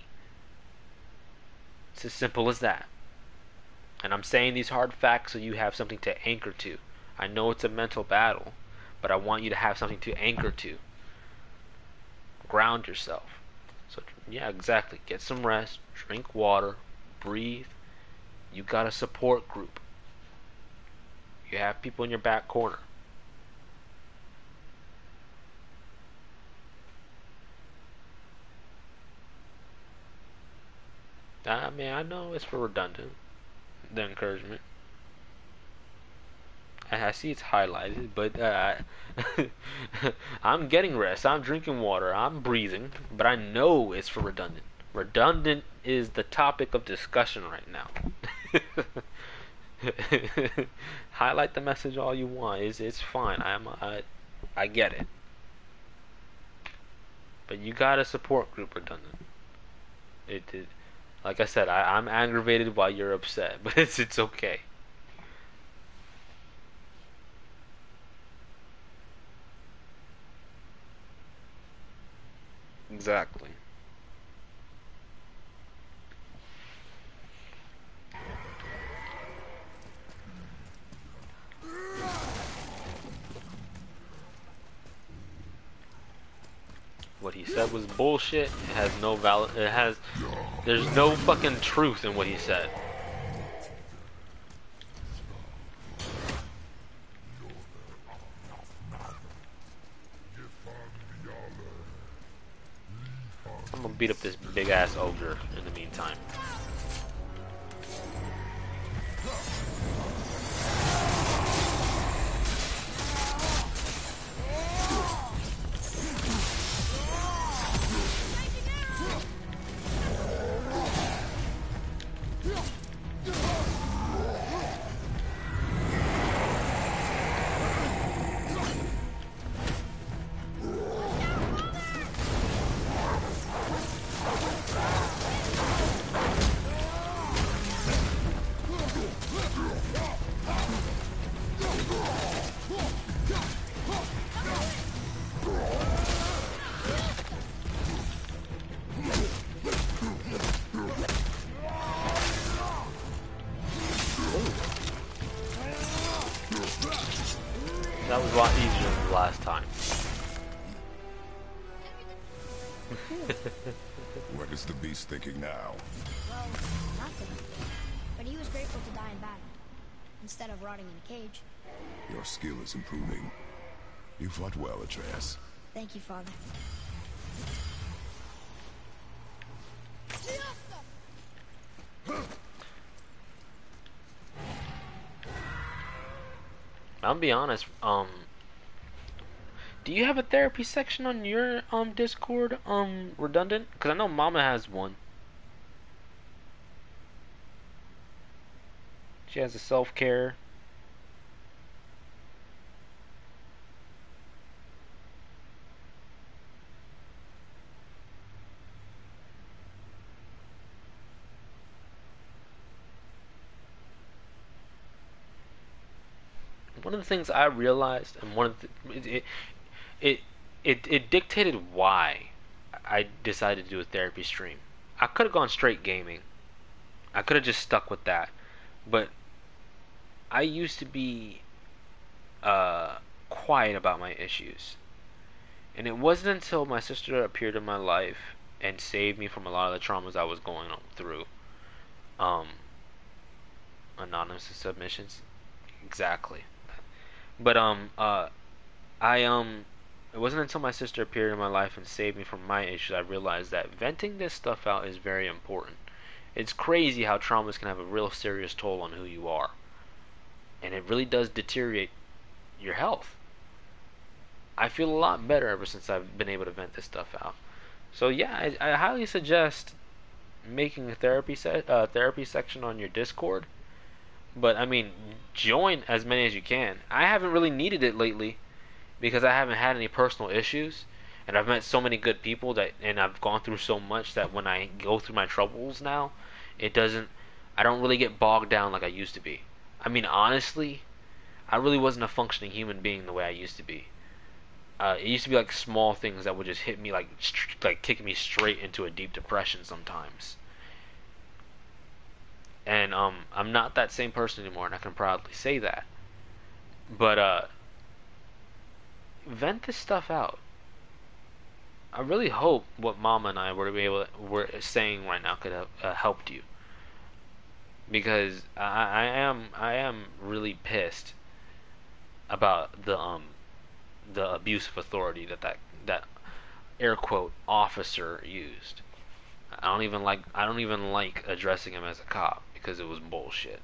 It's as simple as that. And I'm saying these hard facts so you have something to anchor to. I know it's a mental battle, but I want you to have something to anchor to. Ground yourself. So, yeah, exactly. Get some rest, drink water, breathe. You got a support group. You have people in your back corner. I mean, I know it's for redundant, the encouragement. I see it's highlighted, but uh, I'm getting rest. I'm drinking water. I'm breathing, but I know it's for redundant. Redundant is the topic of discussion right now. Highlight the message all you want. It's it's fine. I'm I, I get it. But you gotta support group redundant. It, it like I said, I, I'm aggravated while you're upset, but it's it's okay. Exactly. What he said was bullshit. It has no valid. It has. There's no fucking truth in what he said. I'm gonna beat up this big ass ogre in the meantime. Is improving. You fought well, Atreus. Thank you, Father. I'll be honest. Um, do you have a therapy section on your um Discord? Um, redundant? Because I know Mama has one. She has a self One of the things I realized, and one of the, it, it, it, it, dictated why I decided to do a therapy stream. I could have gone straight gaming. I could have just stuck with that. But I used to be uh, quiet about my issues. And it wasn't until my sister appeared in my life and saved me from a lot of the traumas I was going through. Um, anonymous submissions. Exactly. But um uh I um it wasn't until my sister appeared in my life and saved me from my issues I realized that venting this stuff out is very important. It's crazy how traumas can have a real serious toll on who you are. And it really does deteriorate your health. I feel a lot better ever since I've been able to vent this stuff out. So yeah, I, I highly suggest making a therapy set uh, therapy section on your Discord. But I mean, join as many as you can. I haven't really needed it lately because I haven't had any personal issues and I've met so many good people that and I've gone through so much that when I go through my troubles now, it doesn't I don't really get bogged down like I used to be. I mean, honestly, I really wasn't a functioning human being the way I used to be. Uh, it used to be like small things that would just hit me like like kick me straight into a deep depression sometimes. And um, I'm not that same person anymore, and I can proudly say that. But uh, vent this stuff out. I really hope what Mama and I were able were saying right now could have uh, helped you. Because I, I am I am really pissed about the um the abuse of authority that that that air quote officer used. I don't even like I don't even like addressing him as a cop because it was bullshit.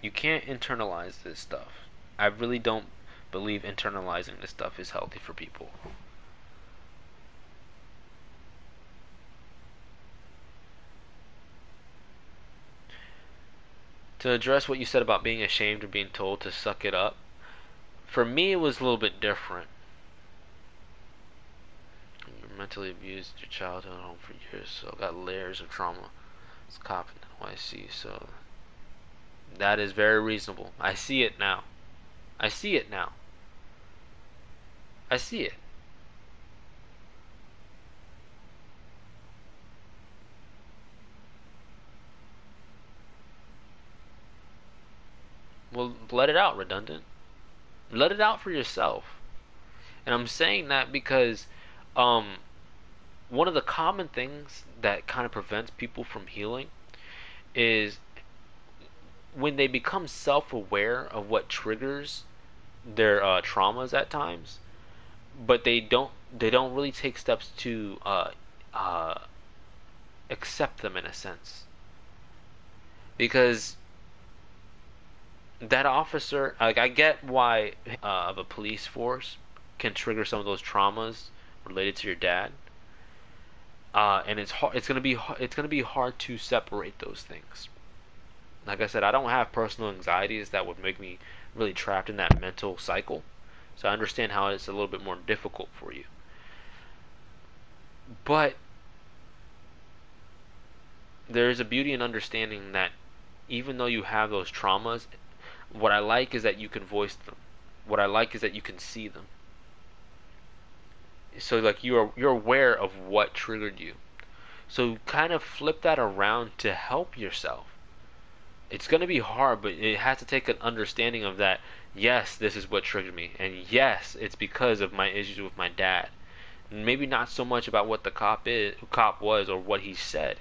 You can't internalize this stuff. I really don't believe internalizing this stuff is healthy for people. to address what you said about being ashamed or being told to suck it up, for me it was a little bit different. Mentally abused your childhood home for years, so got layers of trauma. It's cop in NYC, so that is very reasonable. I see it now. I see it now. I see it. Well, let it out, redundant. Let it out for yourself. And I'm saying that because um, one of the common things that kind of prevents people from healing is when they become self-aware of what triggers their uh, traumas at times, but they don't they don't really take steps to uh, uh, accept them in a sense. Because that officer like I get why uh, of a police force can trigger some of those traumas related to your dad uh, and it's hard it's gonna be it's gonna be hard to separate those things like I said I don't have personal anxieties that would make me really trapped in that mental cycle so I understand how it's a little bit more difficult for you but there is a beauty in understanding that even though you have those traumas what I like is that you can voice them. What I like is that you can see them. So like you are you're aware of what triggered you. So kind of flip that around to help yourself. It's going to be hard, but it has to take an understanding of that. Yes, this is what triggered me, and yes, it's because of my issues with my dad. Maybe not so much about what the cop is, cop was, or what he said,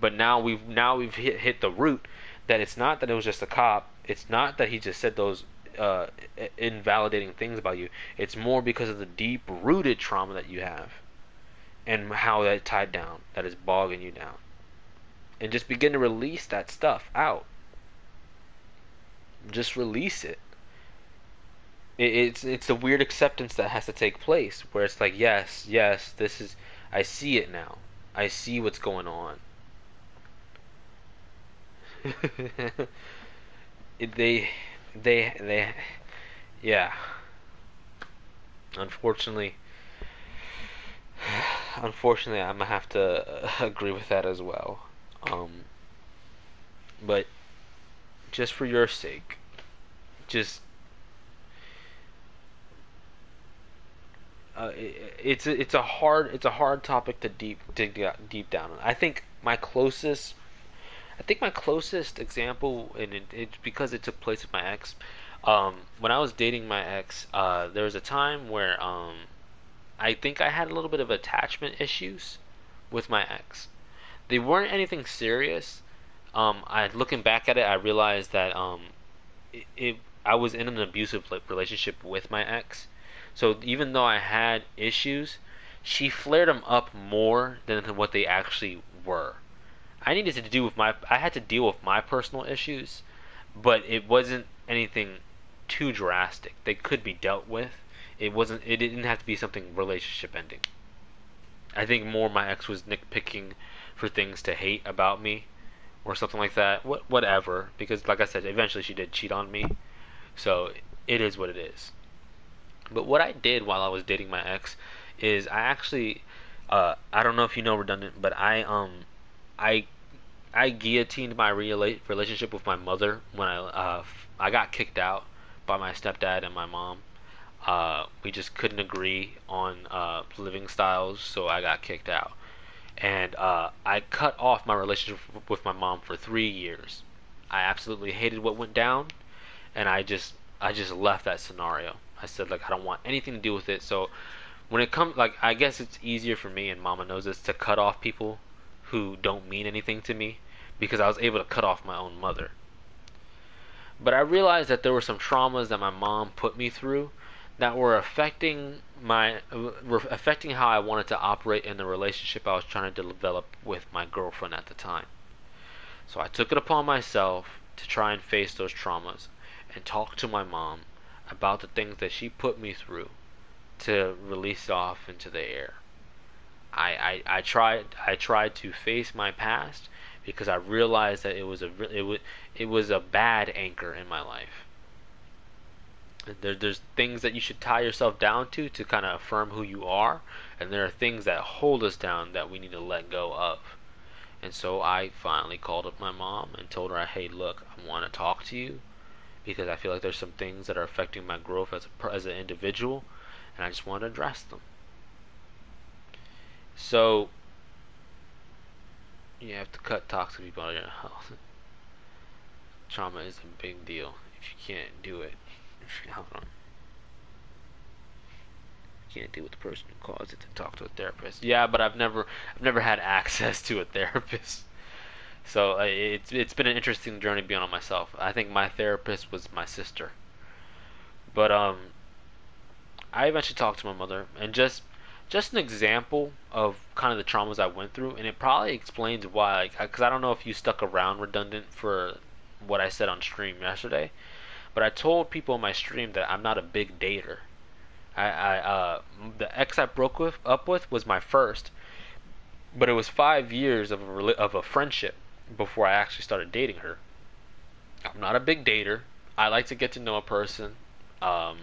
but now we've now we've hit hit the root that it's not that it was just a cop it's not that he just said those uh, invalidating things about you. It's more because of the deep rooted trauma that you have and how that tied down, that is bogging you down. And just begin to release that stuff out. Just release it. it it's it's a weird acceptance that has to take place where it's like yes, yes, this is I see it now. I see what's going on. they they they yeah unfortunately unfortunately i'm gonna have to agree with that as well um but just for your sake just uh, it, it's a, it's a hard it's a hard topic to deep dig deep down. I think my closest I think my closest example, and it, it's because it took place with my ex. Um, when I was dating my ex, uh, there was a time where um, I think I had a little bit of attachment issues with my ex. They weren't anything serious. Um, I looking back at it, I realized that um, it, it I was in an abusive relationship with my ex. So even though I had issues, she flared them up more than what they actually were. I needed to do with my I had to deal with my personal issues, but it wasn't anything too drastic. They could be dealt with. It wasn't it didn't have to be something relationship ending. I think more my ex was nitpicking for things to hate about me or something like that. What whatever because like I said eventually she did cheat on me. So it is what it is. But what I did while I was dating my ex is I actually uh, I don't know if you know redundant, but I um I I guillotined my relationship with my mother when I uh, I got kicked out by my stepdad and my mom. Uh, we just couldn't agree on uh, living styles, so I got kicked out. And uh, I cut off my relationship with my mom for three years. I absolutely hated what went down, and I just I just left that scenario. I said like I don't want anything to do with it. So when it comes like I guess it's easier for me, and Mama knows this, to cut off people who don't mean anything to me because I was able to cut off my own mother. But I realized that there were some traumas that my mom put me through that were affecting my were affecting how I wanted to operate in the relationship I was trying to develop with my girlfriend at the time. So I took it upon myself to try and face those traumas and talk to my mom about the things that she put me through to release off into the air. I, I, I tried I tried to face my past because I realized that it was a it was it was a bad anchor in my life. There, there's things that you should tie yourself down to to kind of affirm who you are, and there are things that hold us down that we need to let go of. And so I finally called up my mom and told her, "Hey, look, I want to talk to you because I feel like there's some things that are affecting my growth as a, as an individual, and I just want to address them." So you have to cut toxic people out of your health. Trauma is a big deal. If you can't do it, hold on. You can't deal with the person who caused it to talk to a therapist. Yeah, but I've never, I've never had access to a therapist. So it's it's been an interesting journey beyond on myself. I think my therapist was my sister. But um, I eventually talked to my mother, and just just an example of kind of the traumas I went through, and it probably explains why. Because I don't know if you stuck around redundant for what I said on stream yesterday, but I told people in my stream that I'm not a big dater. I, I uh, the ex I broke with up with was my first, but it was five years of a of a friendship before I actually started dating her. I'm not a big dater. I like to get to know a person. Um,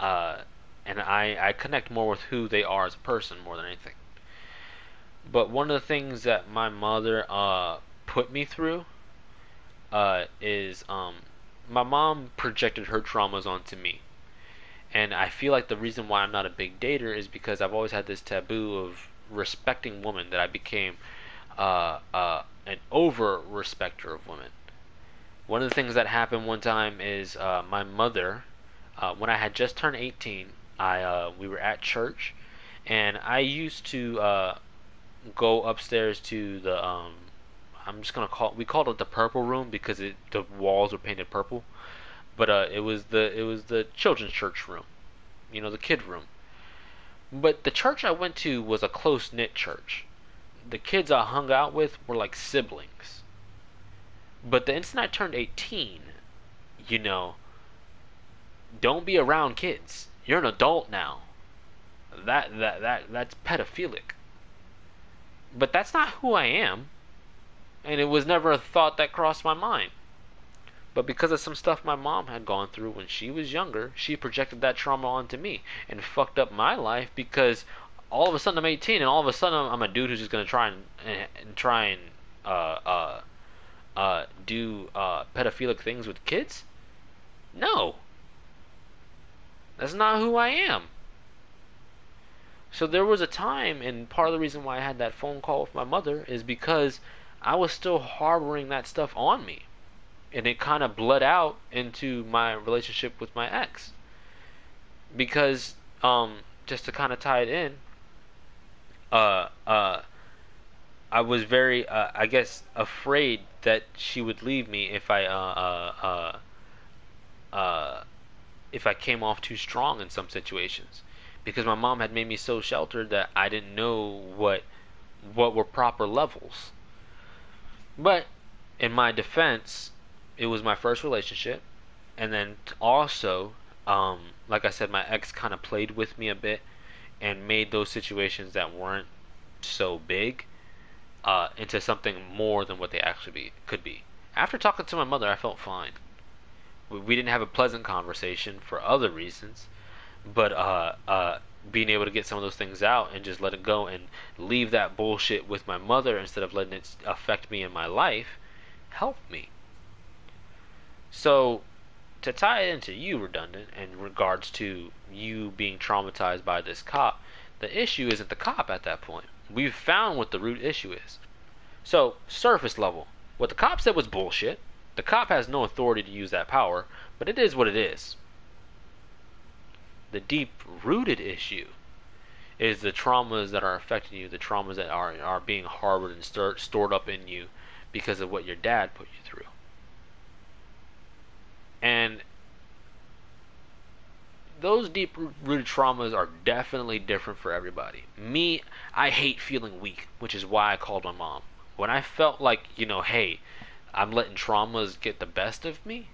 uh, and I, I connect more with who they are as a person more than anything. But one of the things that my mother uh, put me through uh, is um, my mom projected her traumas onto me. And I feel like the reason why I'm not a big dater is because I've always had this taboo of respecting women that I became uh, uh, an over respecter of women. One of the things that happened one time is uh, my mother, uh, when I had just turned 18, I uh, we were at church, and I used to uh, go upstairs to the um, I'm just gonna call we called it the purple room because it the walls were painted purple, but uh, it was the it was the children's church room, you know the kid room. But the church I went to was a close knit church. The kids I hung out with were like siblings. But the instant I turned 18, you know, don't be around kids. You're an adult now. That that that that's pedophilic. But that's not who I am. And it was never a thought that crossed my mind. But because of some stuff my mom had gone through when she was younger, she projected that trauma onto me and fucked up my life because all of a sudden I'm 18 and all of a sudden I'm a dude who's just gonna try and, and try and uh, uh, uh, do uh, pedophilic things with kids. No, that's not who I am. So there was a time, and part of the reason why I had that phone call with my mother is because I was still harboring that stuff on me. And it kind of bled out into my relationship with my ex. Because, um, just to kind of tie it in, uh, uh, I was very, uh, I guess, afraid that she would leave me if I, uh, uh, uh, uh, if I came off too strong in some situations because my mom had made me so sheltered that I didn't know what what were proper levels. But in my defense, it was my first relationship, and then also, um, like I said, my ex kind of played with me a bit and made those situations that weren't so big uh, into something more than what they actually be, could be. After talking to my mother, I felt fine. We, didn't have a pleasant conversation for other reasons, but uh, uh, being able to get some of those things out and just let it go and leave that bullshit with my mother instead of letting it affect me in my life helped me. So, to tie it into you, redundant, in regards to you being traumatized by this cop, the issue isn't the cop at that point. We've found what the root issue is. So, surface level, what the cop said was bullshit. The cop has no authority to use that power, but it is what it is the deep rooted issue is the traumas that are affecting you, the traumas that are are being harbored and stir, stored up in you because of what your dad put you through. And those deep rooted traumas are definitely different for everybody. Me, I hate feeling weak, which is why I called my mom. When I felt like, you know, hey, I'm letting traumas get the best of me,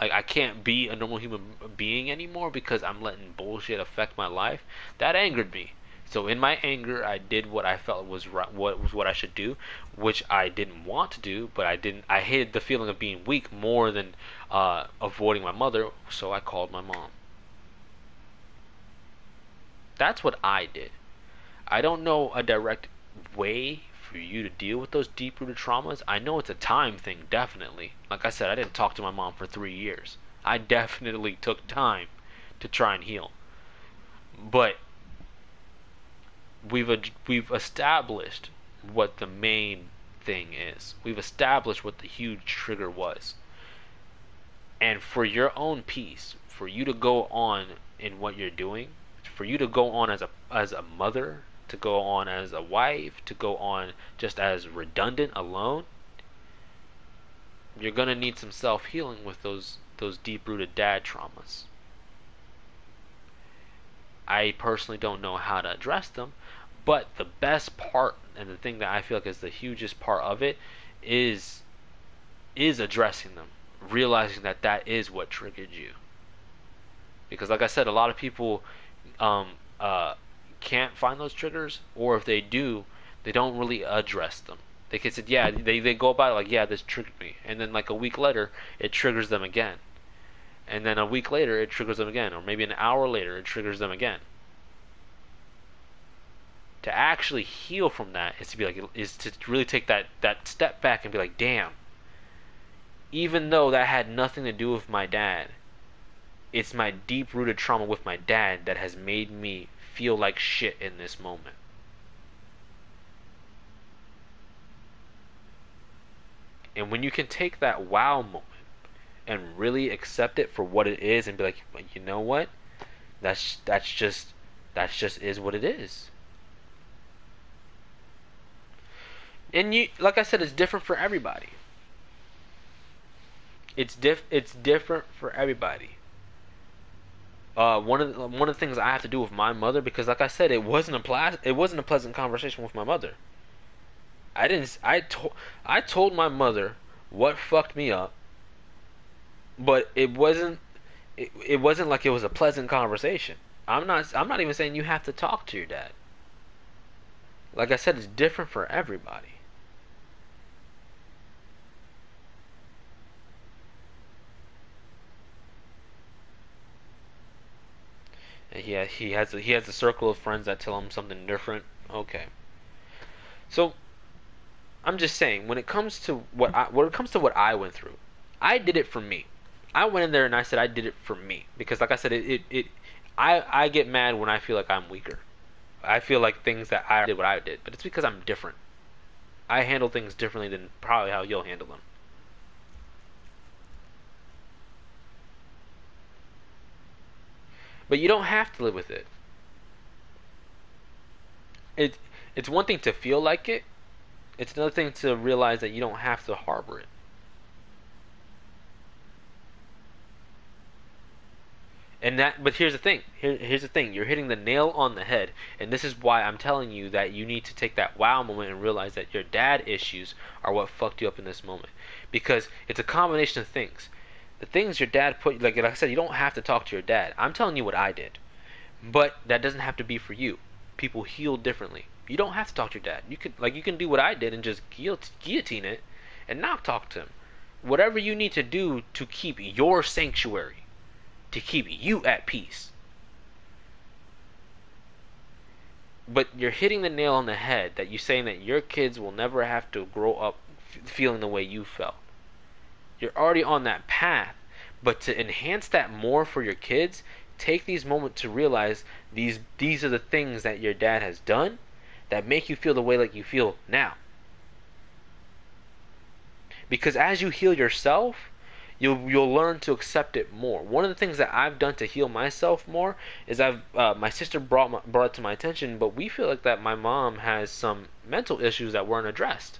like I can't be a normal human being anymore because I'm letting bullshit affect my life. That angered me So in my anger, I did what I felt was right, what was what I should do, which I didn't want to do, but I didn't. I hated the feeling of being weak more than uh, avoiding my mother, so I called my mom. That's what I did. I don't know a direct way for you to deal with those deep rooted traumas. I know it's a time thing, definitely. Like I said, I didn't talk to my mom for three years. I definitely took time to try and heal. But we've we've established what the main thing is. We've established what the huge trigger was. And for your own peace, for you to go on in what you're doing, for you to go on as a as a mother, to go on as a wife, to go on just as redundant alone, you're gonna need some self healing with those those deep rooted dad traumas. I personally don't know how to address them, but the best part and the thing that I feel like is the hugest part of it is is addressing them, realizing that that is what triggered you. Because like I said, a lot of people um, uh, can't find those triggers, or if they do, they don't really address them. They can say, yeah, they, they go about it like, yeah, this triggered me. And then like a week later, it triggers them again. And then a week later, it triggers them again. Or maybe an hour later, it triggers them again. To actually heal from that is to be like, is to really take that, that step back and be like, damn, even though that had nothing to do with my dad, it's my deep rooted trauma with my dad that has made me feel like shit in this moment. And when you can take that wow moment and really accept it for what it is and be like, you know what? That's that's just that's just is what it is. And you like I said it's different for everybody. It's diff it's different for everybody. Uh, one of the, one of the things I have to do with my mother because, like I said, it wasn't a pla- it wasn't a pleasant conversation with my mother. I didn't. I told I told my mother what fucked me up, but it wasn't. It, it wasn't like it was a pleasant conversation. I'm not. I'm not even saying you have to talk to your dad. Like I said, it's different for everybody. He he has a, he has a circle of friends that tell him something different. Okay. So I'm just saying when it comes to what I when it comes to what I went through, I did it for me. I went in there and I said I did it for me because like I said it it, it I I get mad when I feel like I'm weaker. I feel like things that I did what I did, but it's because I'm different. I handle things differently than probably how you'll handle them. But you don't have to live with it. It it's one thing to feel like it. It's another thing to realize that you don't have to harbor it. And that but here's the thing. Here, here's the thing. You're hitting the nail on the head. And this is why I'm telling you that you need to take that wow moment and realize that your dad issues are what fucked you up in this moment. Because it's a combination of things the things your dad put like, like I said, you don't have to talk to your dad. I'm telling you what I did. But that doesn't have to be for you. People heal differently. You don't have to talk to your dad. You can like you can do what I did and just guillotine it and not talk to him. Whatever you need to do to keep your sanctuary, to keep you at peace. But you're hitting the nail on the head that you're saying that your kids will never have to grow up feeling the way you felt you're already on that path. But to enhance that more for your kids, take these moments to realize these these are the things that your dad has done that make you feel the way like you feel now. Because as you heal yourself, you'll you'll learn to accept it more. One of the things that I've done to heal myself more is I've uh, my sister brought my, brought it to my attention, but we feel like that my mom has some mental issues that weren't addressed.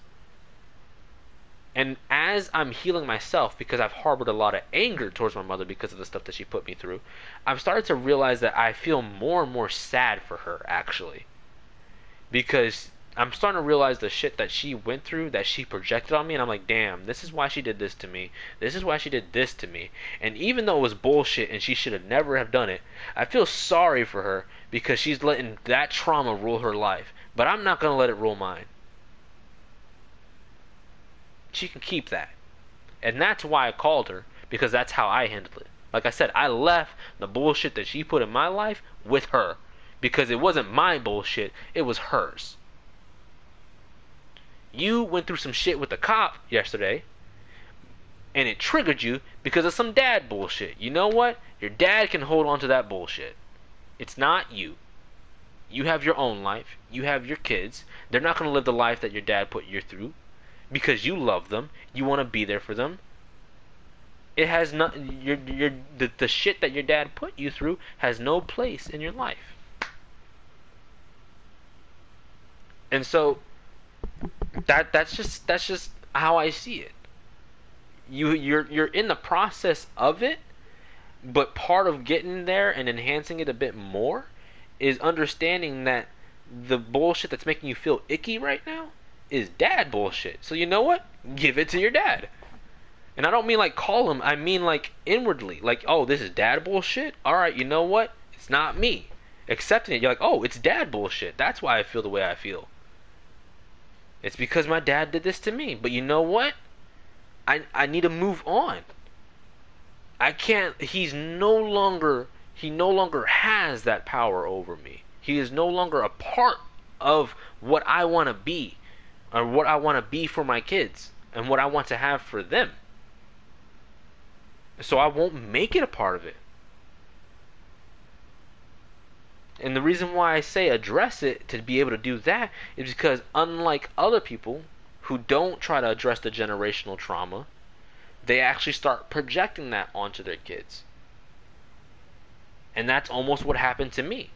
And as I'm healing myself because I've harbored a lot of anger towards my mother because of the stuff that she put me through, I've started to realize that I feel more and more sad for her actually. Because I'm starting to realize the shit that she went through that she projected on me and I'm like, "Damn, this is why she did this to me. This is why she did this to me." And even though it was bullshit and she should have never have done it, I feel sorry for her because she's letting that trauma rule her life. But I'm not going to let it rule mine. She can keep that. And that's why I called her because that's how I handled it. Like I said, I left the bullshit that she put in my life with her because it wasn't my bullshit, it was hers. You went through some shit with the cop yesterday and it triggered you because of some dad bullshit. You know what? Your dad can hold on to that bullshit. It's not you. You have your own life. You have your kids. They're not going to live the life that your dad put you through because you love them. You want to be there for them. It has not your your the, the shit that your dad put you through has no place in your life. And so that that's just that's just how I see it. You you're you're in the process of it, but part of getting there and enhancing it a bit more is understanding that the bullshit that's making you feel icky right now is dad bullshit. So you know what? Give it to your dad. And I don't mean like call him, I mean like inwardly. Like, oh, this is dad bullshit? Alright, you know what? It's not me. Accepting it, you're like, oh, it's dad bullshit. That's why I feel the way I feel. It's because my dad did this to me. But you know what? I I need to move on. I can't he's no longer he no longer has that power over me. He is no longer a part of what I want to be or what I want to be for my kids and what I want to have for them. So I won't make it a part of it. And the reason why I say address it to be able to do that is because, unlike other people who don't try to address the generational trauma, they actually start projecting that onto their kids. And that's almost what happened to me.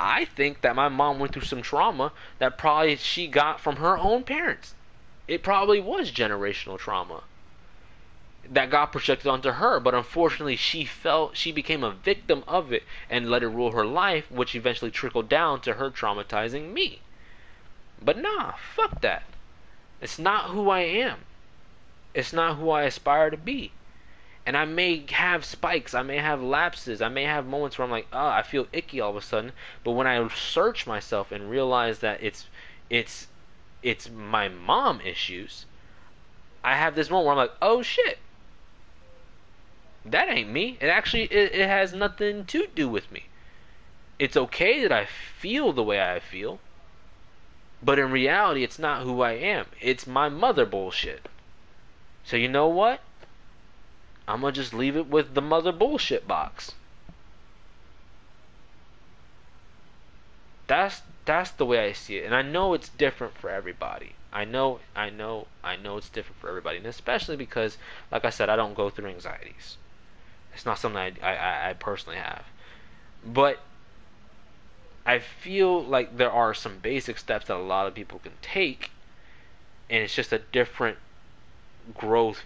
I think that my mom went through some trauma that probably she got from her own parents. It probably was generational trauma that got projected onto her, but unfortunately she felt she became a victim of it and let it rule her life, which eventually trickled down to her traumatizing me. But nah, fuck that. It's not who I am. It's not who I aspire to be. And I may have spikes, I may have lapses, I may have moments where I'm like, oh, I feel icky all of a sudden. But when I search myself and realize that it's it's it's my mom issues, I have this moment where I'm like, oh shit, that ain't me. It actually it, it has nothing to do with me. It's okay that I feel the way I feel. But in reality, it's not who I am. It's my mother bullshit. So you know what? I'm gonna just leave it with the mother bullshit box. That's that's the way I see it, and I know it's different for everybody. I know, I know, I know it's different for everybody, and especially because, like I said, I don't go through anxieties. It's not something I, I, I personally have. But I feel like there are some basic steps that a lot of people can take, and it's just a different growth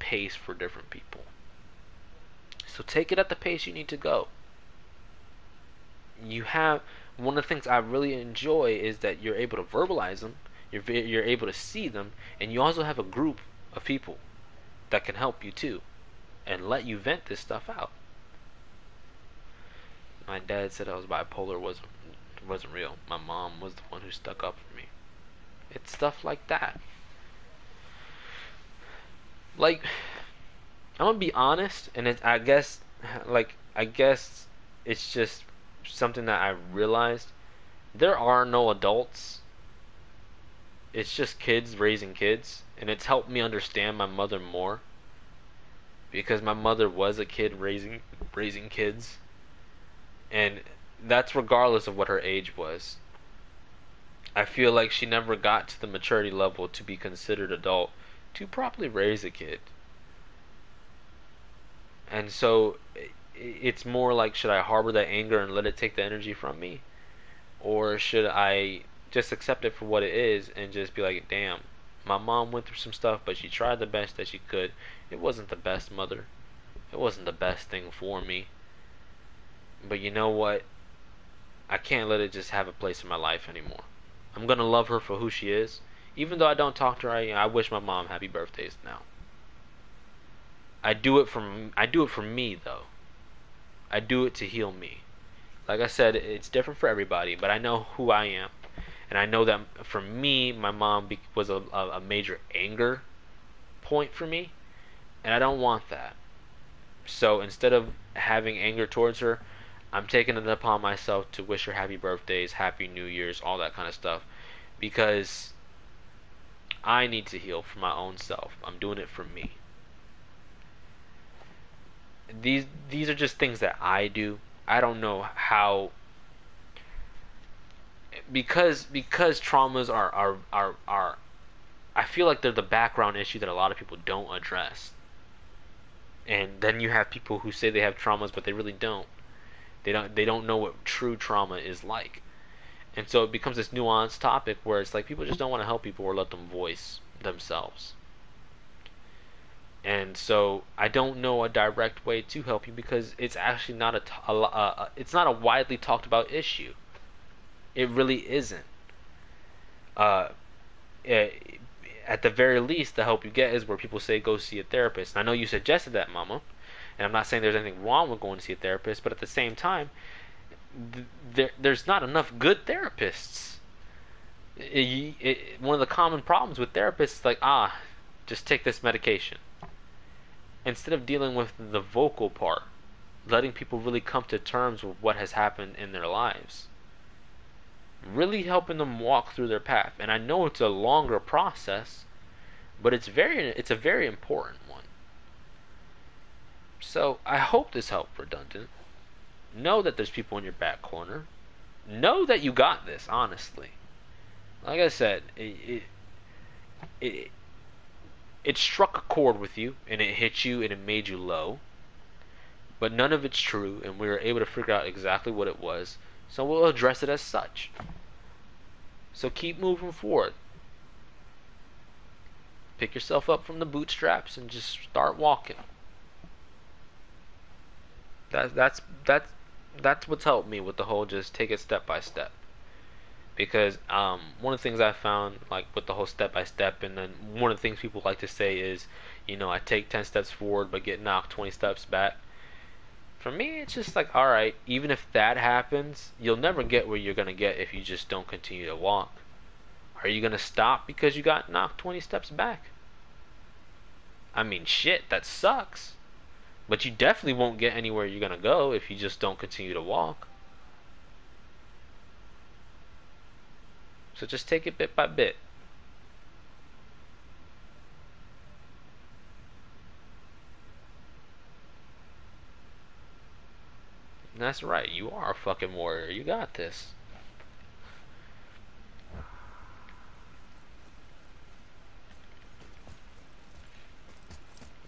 pace for different people. So take it at the pace you need to go. You have one of the things I really enjoy is that you're able to verbalize them, you're you're able to see them, and you also have a group of people that can help you too and let you vent this stuff out. My dad said I was bipolar wasn't wasn't real. My mom was the one who stuck up for me. It's stuff like that. Like I'm gonna be honest, and it, I guess like I guess it's just something that I realized. There are no adults. It's just kids raising kids, and it's helped me understand my mother more because my mother was a kid raising raising kids and that's regardless of what her age was i feel like she never got to the maturity level to be considered adult to properly raise a kid and so it's more like should i harbor that anger and let it take the energy from me or should i just accept it for what it is and just be like damn my mom went through some stuff but she tried the best that she could it wasn't the best mother. It wasn't the best thing for me. But you know what? I can't let it just have a place in my life anymore. I'm gonna love her for who she is. Even though I don't talk to her, I, I wish my mom happy birthdays now. I do it from I do it for me though. I do it to heal me. Like I said, it's different for everybody, but I know who I am, and I know that for me, my mom was a, a major anger point for me, and I don't want that. So instead of having anger towards her, I'm taking it upon myself to wish her happy birthdays, happy New Year's, all that kind of stuff, because I need to heal for my own self. I'm doing it for me. These these are just things that I do. I don't know how because because traumas are are are, are I feel like they're the background issue that a lot of people don't address. And then you have people who say they have traumas but they really don't. They don't they don't know what true trauma is like. And so it becomes this nuanced topic where it's like people just don't want to help people or let them voice themselves. And so I don't know a direct way to help you because it's actually not a, a, a it's not a widely talked about issue. It really isn't. Uh, it, at the very least, the help you get is where people say go see a therapist. And I know you suggested that, Mama, and I'm not saying there's anything wrong with going to see a therapist, but at the same time, th- there, there's not enough good therapists. It, it, one of the common problems with therapists is like, ah, just take this medication. Instead of dealing with the vocal part, letting people really come to terms with what has happened in their lives. Really helping them walk through their path. And I know it's a longer process, but it's very it's a very important one. So I hope this helped redundant. Know that there's people in your back corner. Know that you got this, honestly. Like I said, it, it, it, it struck a chord with you, and it hit you, and it made you low. But none of it's true, and we were able to figure out exactly what it was. So we'll address it as such. So keep moving forward. Pick yourself up from the bootstraps and just start walking. That, that's that's that's what's helped me with the whole just take it step by step. Because um, one of the things I found, like with the whole step by step, and then one of the things people like to say is, you know, I take 10 steps forward but get knocked 20 steps back. For me, it's just like, alright, even if that happens, you'll never get where you're going to get if you just don't continue to walk. Are you going to stop because you got knocked 20 steps back? I mean, shit, that sucks. But you definitely won't get anywhere you're going to go if you just don't continue to walk. So just take it bit by bit. That's right, you are a fucking warrior. You got this.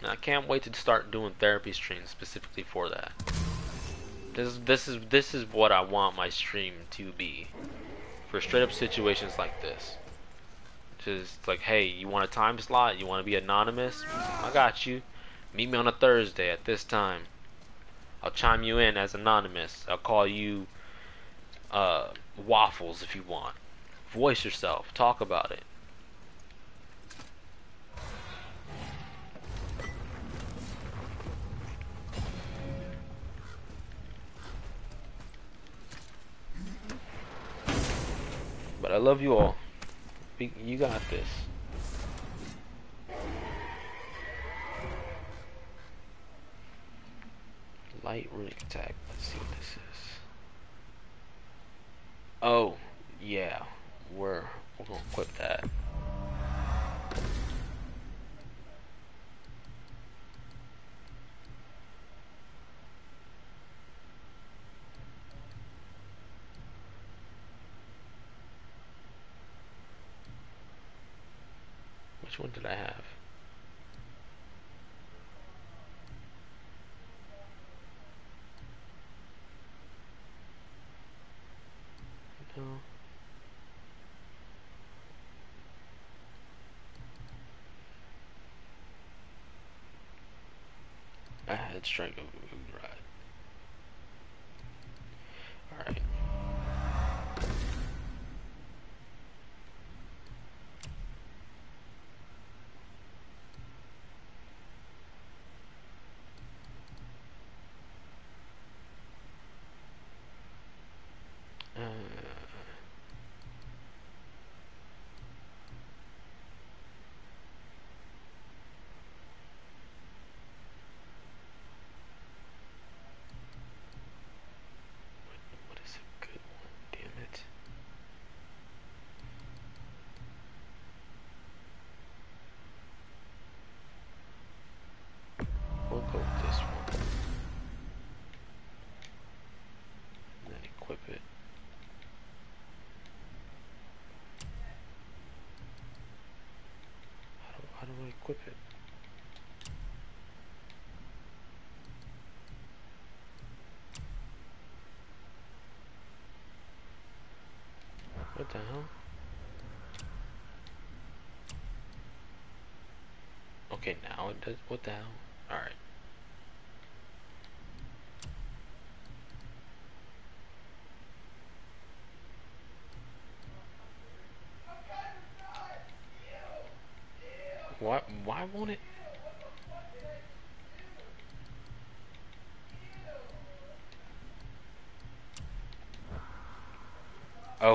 I can't wait to start doing therapy streams specifically for that. This this is this is what I want my stream to be. For straight up situations like this. Just like, hey, you want a time slot? You want to be anonymous? I got you. Meet me on a Thursday at this time. I'll chime you in as anonymous. I'll call you uh, Waffles if you want. Voice yourself. Talk about it. But I love you all. You got this. Light runic attack. Let's see what this is. Oh, yeah. We're we're gonna equip that. Which one did I have? No. I had strength of right. Alright. What the hell? Okay, now it does. What the hell? Alright. Why, why won't it?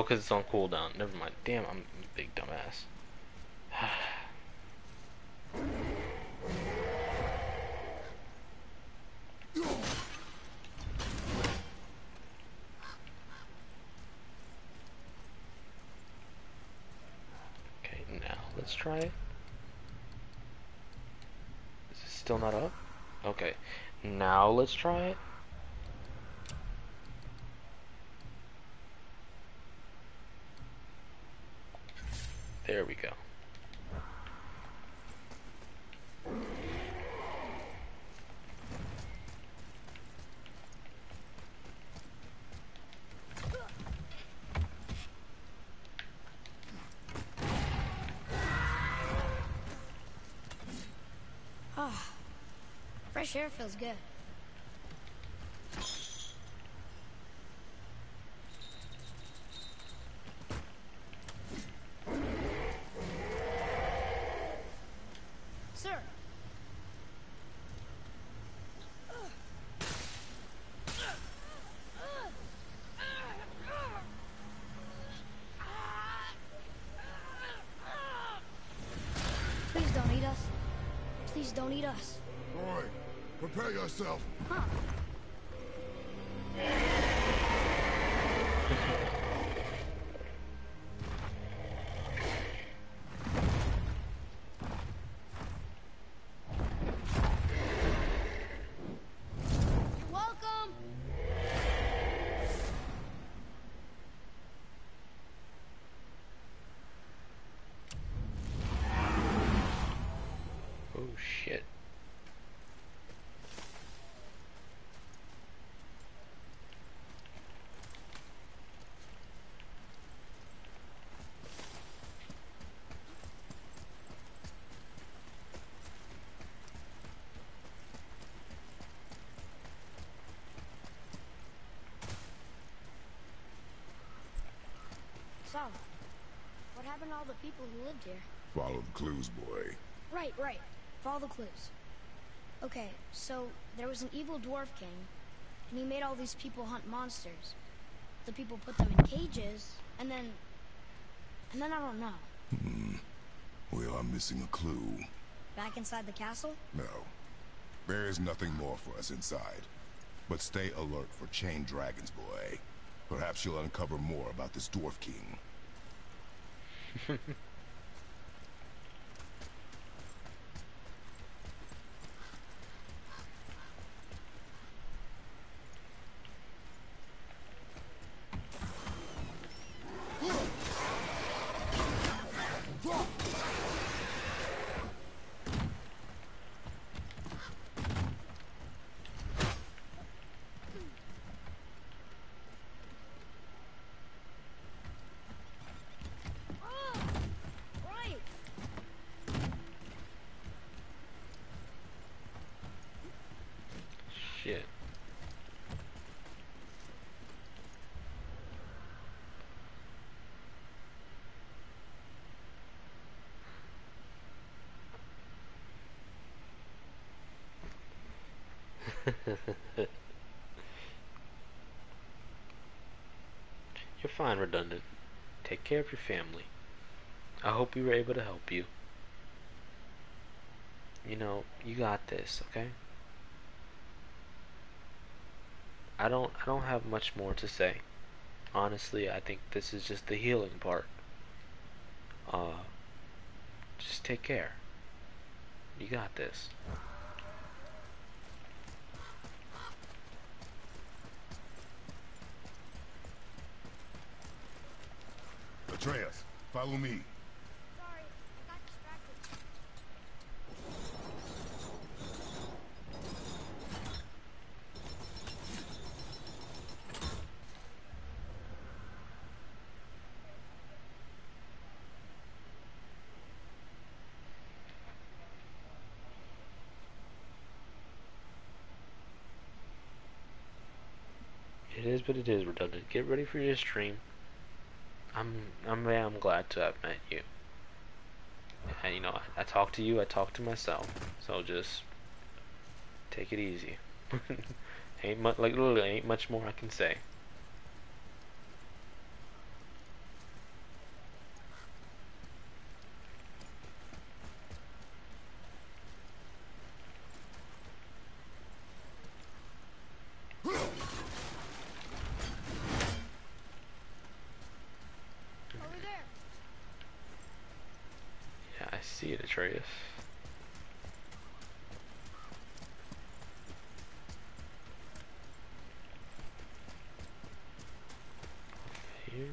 Because it's on cooldown. Never mind. Damn, I'm a big dumbass. okay, now let's try it. Is it still not up? Okay. Now let's try it. There we go. Ah, fresh air feels good. Sir. Please don't eat us. Please don't eat us. Boy, prepare yourself. Huh. You're welcome. Oh shit. So, what happened to all the people who lived here? Follow the clues, boy. Right, right. Follow the clues. Okay, so there was an evil dwarf king, and he made all these people hunt monsters. The people put them in cages, and then. And then I don't know. Hmm. We are missing a clue. Back inside the castle? No. There is nothing more for us inside. But stay alert for chained dragons, boy. Perhaps you'll uncover more about this dwarf king. Oh! Right! Shit. You're fine, Redundant. Take care of your family. I hope we were able to help you. You know, you got this, okay? I don't I don't have much more to say. Honestly, I think this is just the healing part. Uh just take care. You got this. Atreus, follow me. It is, but it is redundant. Get ready for your stream. I'm I'm I'm glad to have met you. And you know, I, talk to you, I talk to myself. So just take it easy. ain't much like literally ain't much more I can say. Over there. Yeah, I see it, Atreus. Here.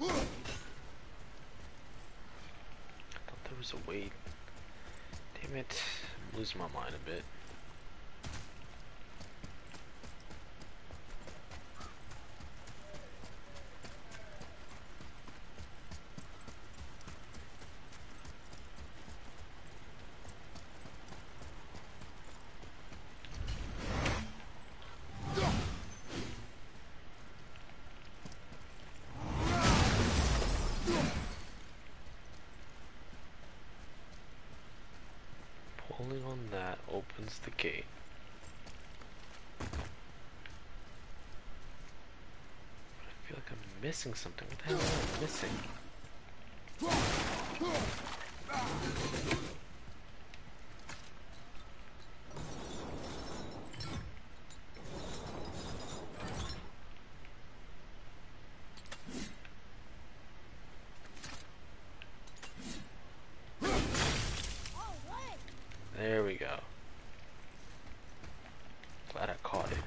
I thought there was a way. Damn it. I'm losing my mind a bit. Pulling on that opens the gate. I feel like I'm missing something. What the hell am I missing? Oh, what? There we go. Glad I caught it.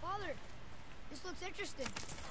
Father, this looks interesting.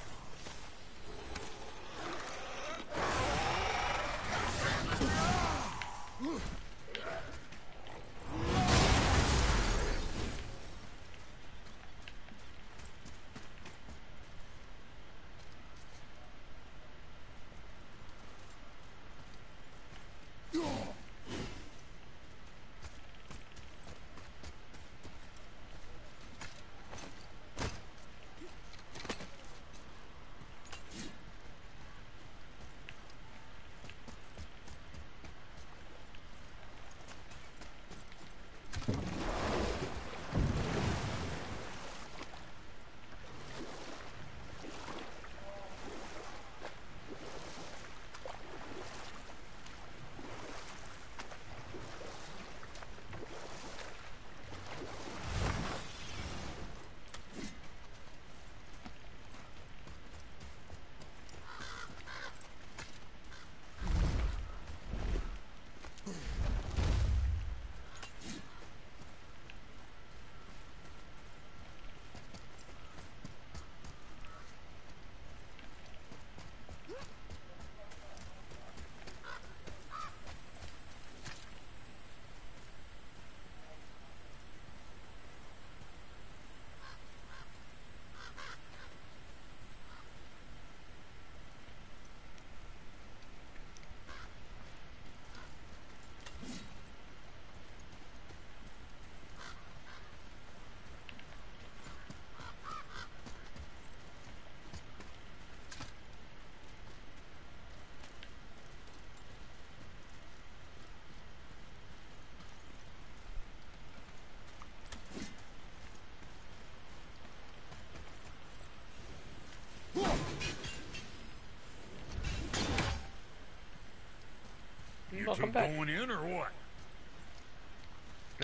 Back. going in or what?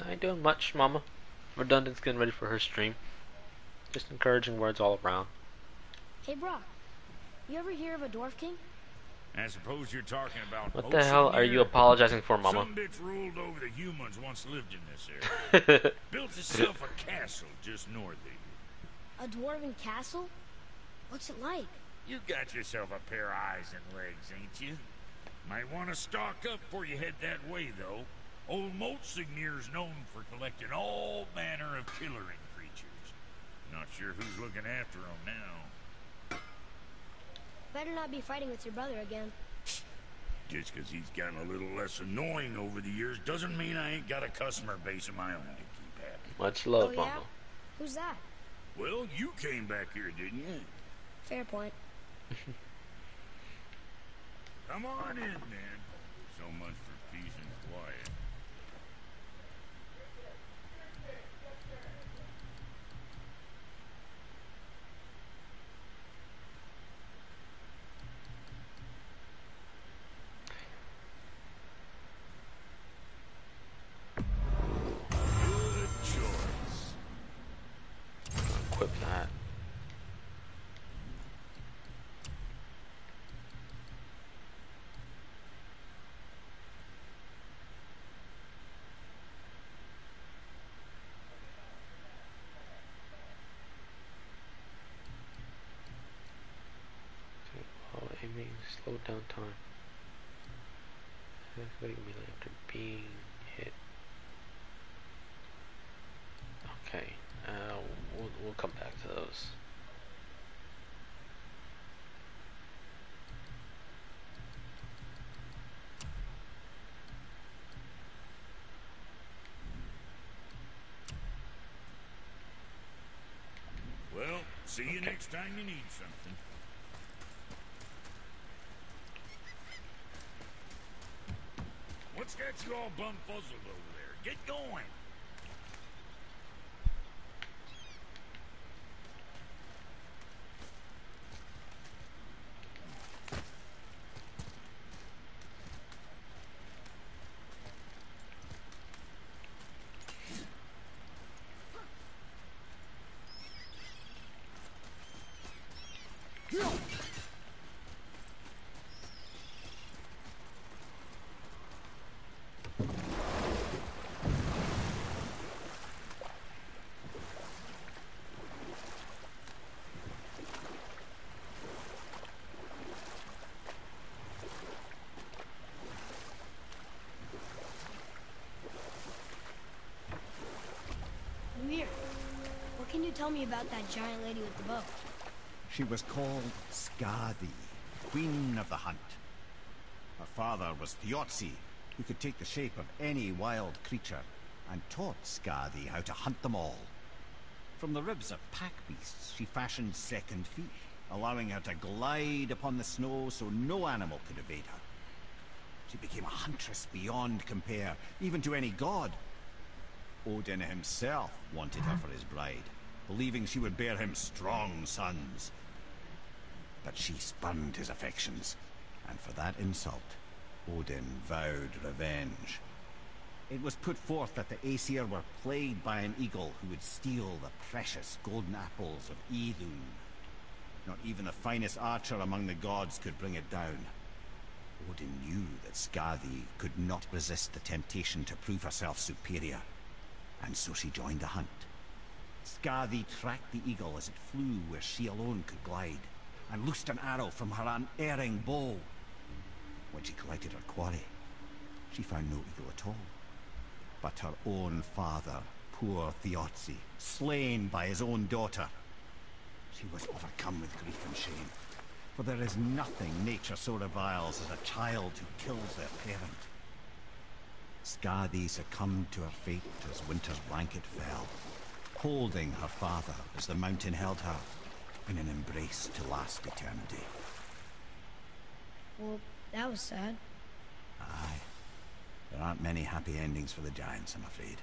I ain't doing much, Mama. Redundant's getting ready for her stream. Just encouraging words all around. Hey, Brok. You ever hear of a dwarf king? I suppose you're talking about What the hell are you apologizing for. Mama? Some bitch ruled over the humans once lived in this area. Built itself a castle just north of you. A dwarven castle? What's it like? You got yourself a pair of eyes and legs, ain't you? Might want to stock up before you head that way, though. Old Motsognir's known for collecting all manner of killering creatures. Not sure who's looking after 'em now. Better not be fighting with your brother again. Just 'cause he's gotten a little less annoying over the years doesn't mean I ain't got a customer base of my own to keep happy. Much love, oh, yeah? Mama. Who's that? Well, you came back here, didn't you? Fair point. Come on in, man. So much for peace and quiet. Good choice. Equip that. While aiming, slow down time. Activating melee after being hit. Okay, uh, we'll, we'll come back to those. Well, see you Okay. next time you need something. What's got you all bumfuzzled over there? Get going. Weird. What can you tell me about that giant lady with the bow? She was called Skadi, Queen of the Hunt. Her father was Thiazi, who could take the shape of any wild creature, and taught Skadi how to hunt them all. From the ribs of pack beasts, she fashioned second feet, allowing her to glide upon the snow so no animal could evade her. She became a huntress beyond compare, even to any god. Odin himself wanted her for his bride, believing she would bear him strong sons. But she spurned his affections, and for that insult, Odin vowed revenge. It was put forth that the Aesir were plagued by an eagle who would steal the precious golden apples of Idun. Not even the finest archer among the gods could bring it down. Odin knew that Skadi could not resist the temptation to prove herself superior, and so she joined the hunt. Skadi tracked the eagle as it flew where she alone could glide, and loosed an arrow from her unerring bow. When she collected her quarry, she found no eagle at all, but her own father, poor Thiazi, slain by his own daughter. She was overcome with grief and shame, for there is nothing nature so reviles as a child who kills their parent. Skadi succumbed to her fate as winter's blanket fell, holding her father as the mountain held her in an embrace to last eternity. Well, that was sad. Aye. There aren't many happy endings for the giants, I'm afraid.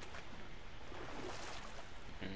You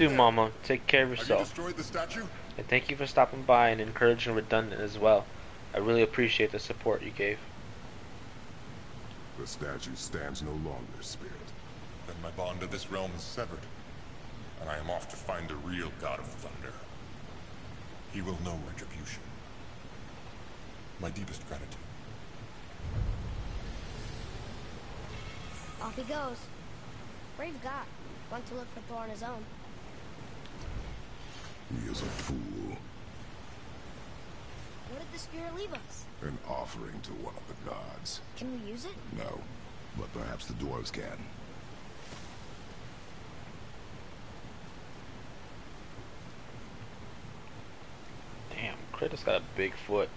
too, Mama. Take care of Have you yourself. destroyed the statue? And thank you for stopping by and encouraging Redundant as well. I really appreciate the support you gave. The statue stands no longer, Spirit. Then my bond to this realm is severed, and I am off to find the real God of Thunder. He will know retribution. My deepest gratitude. Off he goes. Brave God. Went to look for Thor on his own. He is a fool. What did the spirit leave us? An offering to one of the gods. Can we use it? No, but perhaps the dwarves can. Damn, Kratos got a big foot.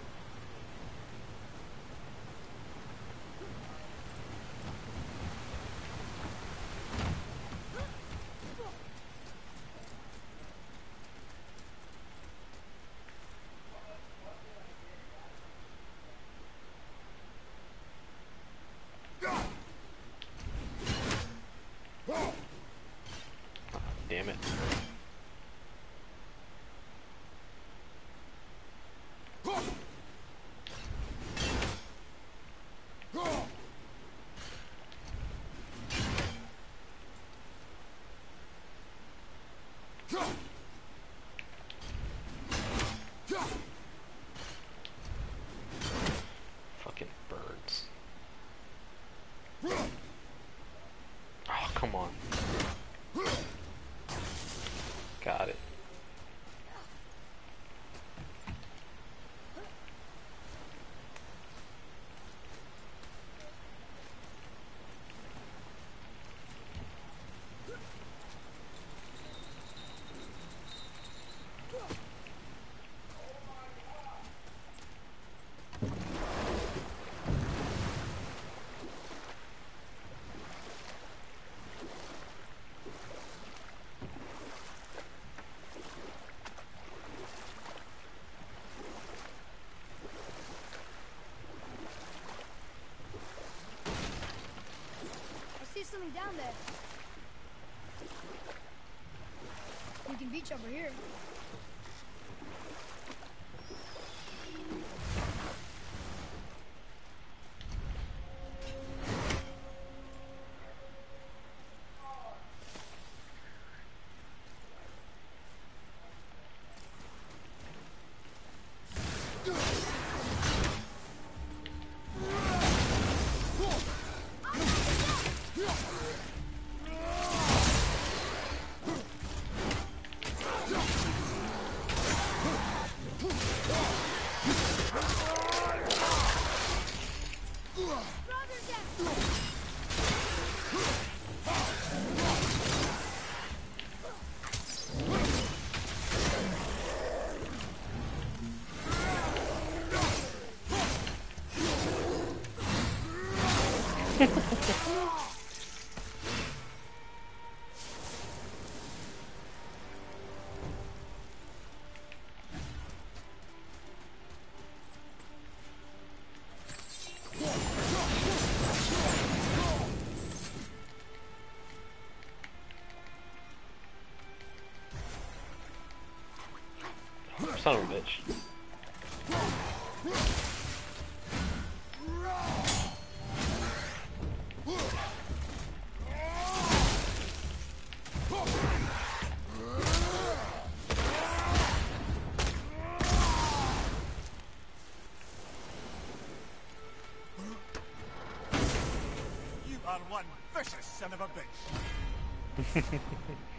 Damn it. Fucking birds. Oh, come on. Got it. I see something down there. We can beach over here. Son of a bitch. You are one vicious son of a bitch.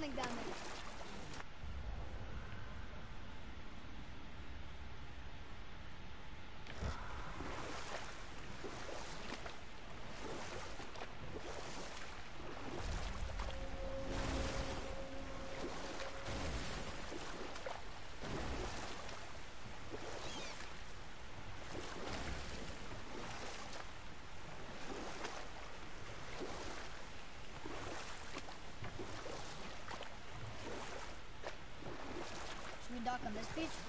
something down there. Should we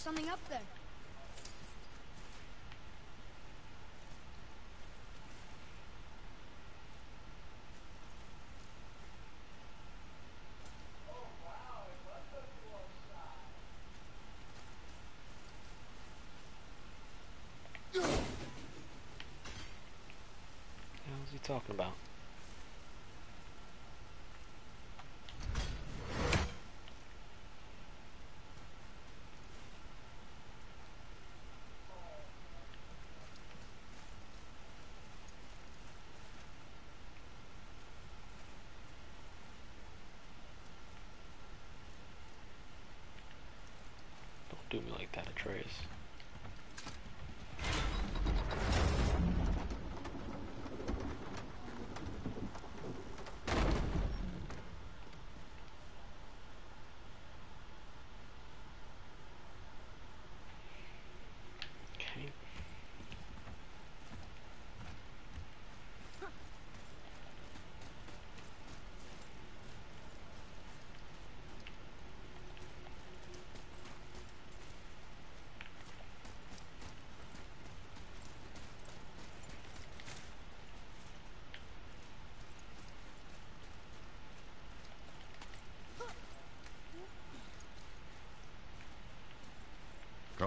There's something up there. Talking about?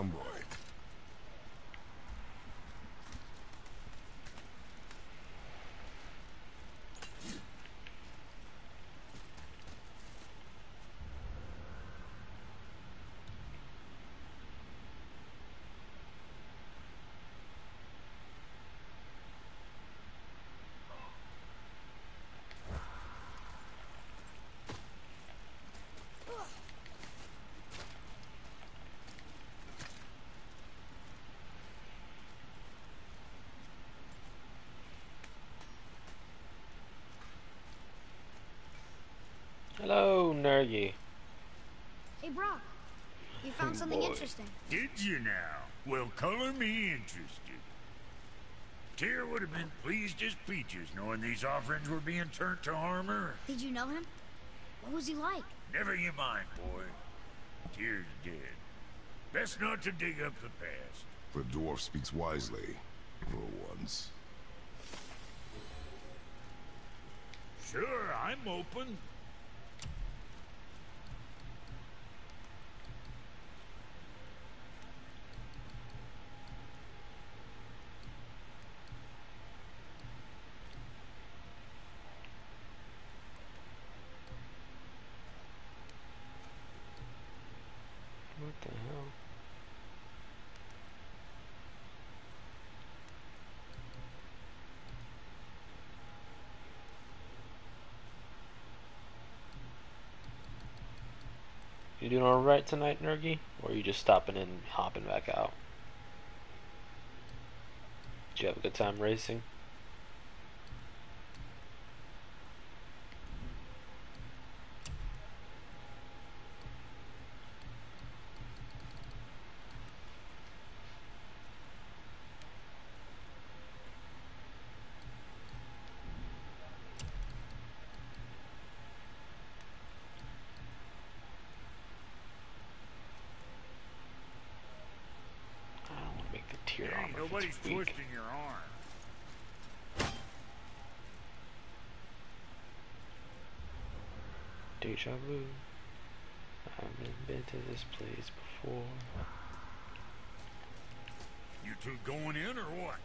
Soundboy. Something Boy. interesting. Did you now? Well, color me interested. Tyr would have been pleased as peaches knowing these offerings were being turned to armor. Did you know him? What was he like? Never you mind, boy. Tyr's dead. Best not to dig up the past. The dwarf speaks wisely, for once. Sure, I'm open. What the hell? Doing alright tonight, Nergy? Or are you just stopping in and hopping back out? Did you have a good time racing? I don't want to make the tear Hey, armor if nobody's it's weak. twisting your arm. Deja vu. I haven't been to this place before. You two going in or what?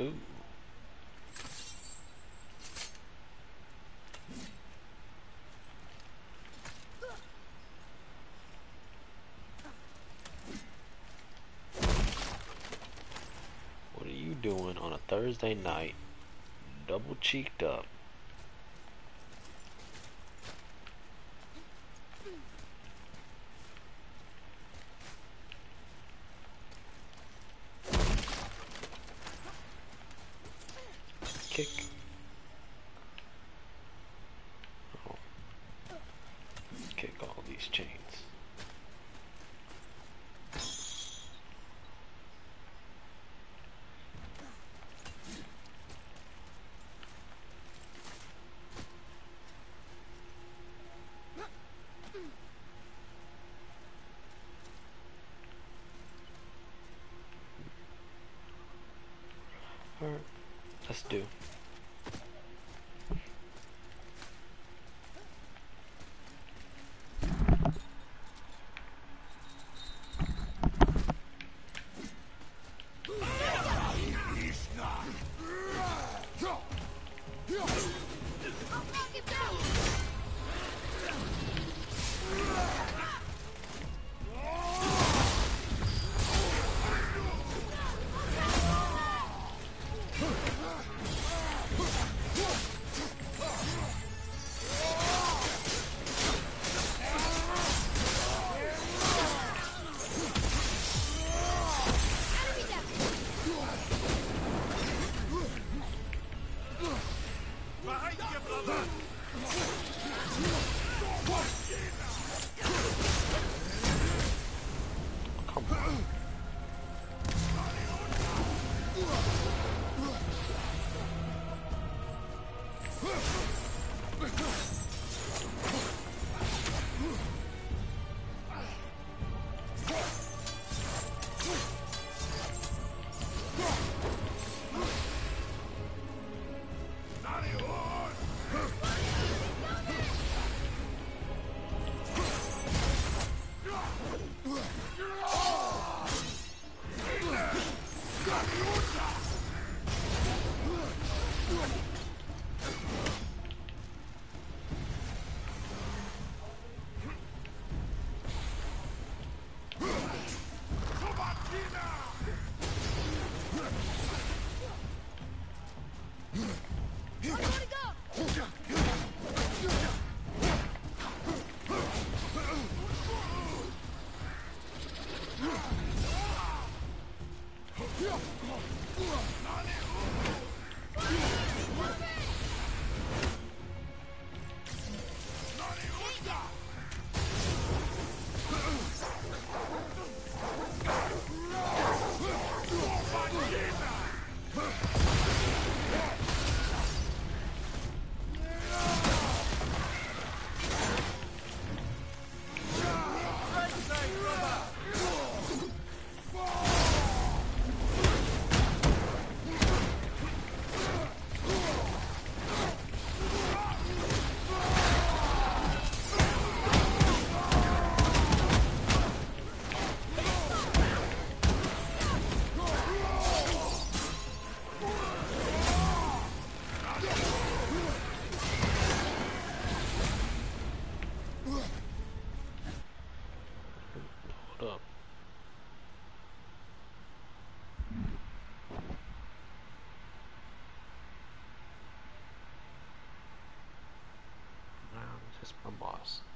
Ooh. What are you doing on a Thursday night? Double cheeked up. Come per boss.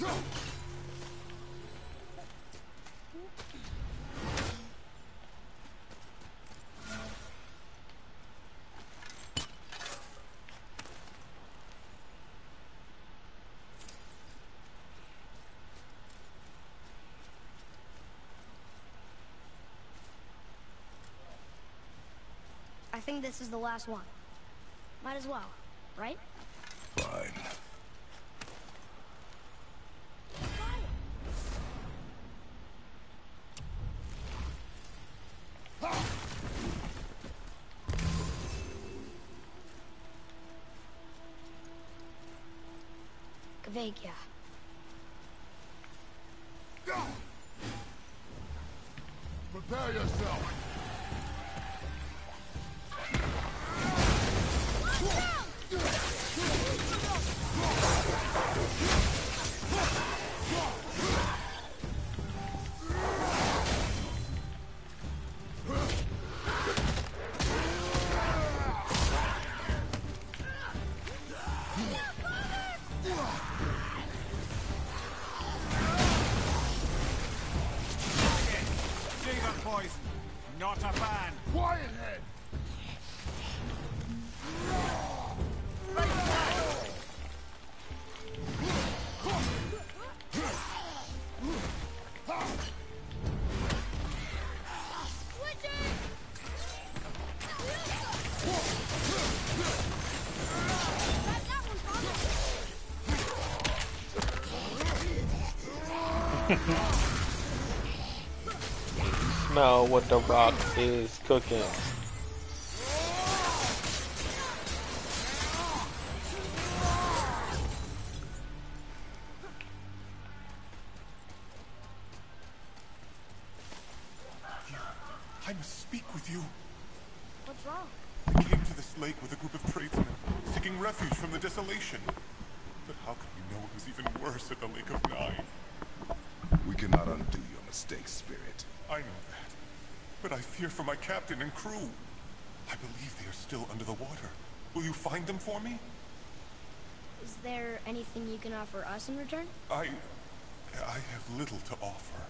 I think this is the last one. Might as well, right? Kvekia. Prepare yourself! David Smell what the rock is cooking. Crew. I believe they are still under the water. Will you find them for me? Is there anything you can offer us in return? I... I have little to offer.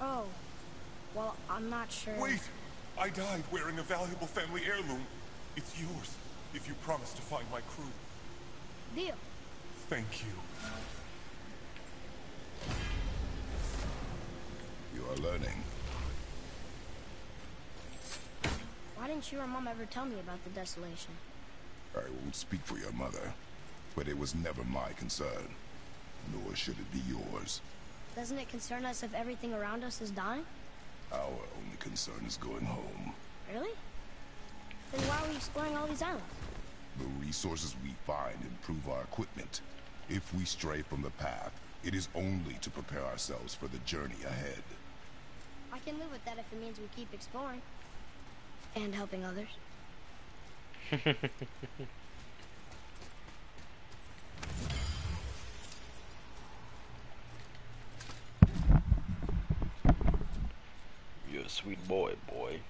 Oh. Well, I'm not sure. Wait! I died wearing a valuable family heirloom. It's yours, if you promise to find my crew. Deal. Thank you. You are learning. Didn't you or Mom ever tell me about the desolation? I won't speak for your mother, but it was never my concern. Nor should it be yours. Doesn't it concern us if everything around us is dying? Our only concern is going home. Really? Then why are we exploring all these islands? The resources we find improve our equipment. If we stray from the path, it is only to prepare ourselves for the journey ahead. I can live with that if it means we keep exploring. And helping others. You're a sweet boy, boy.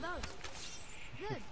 Those. Good.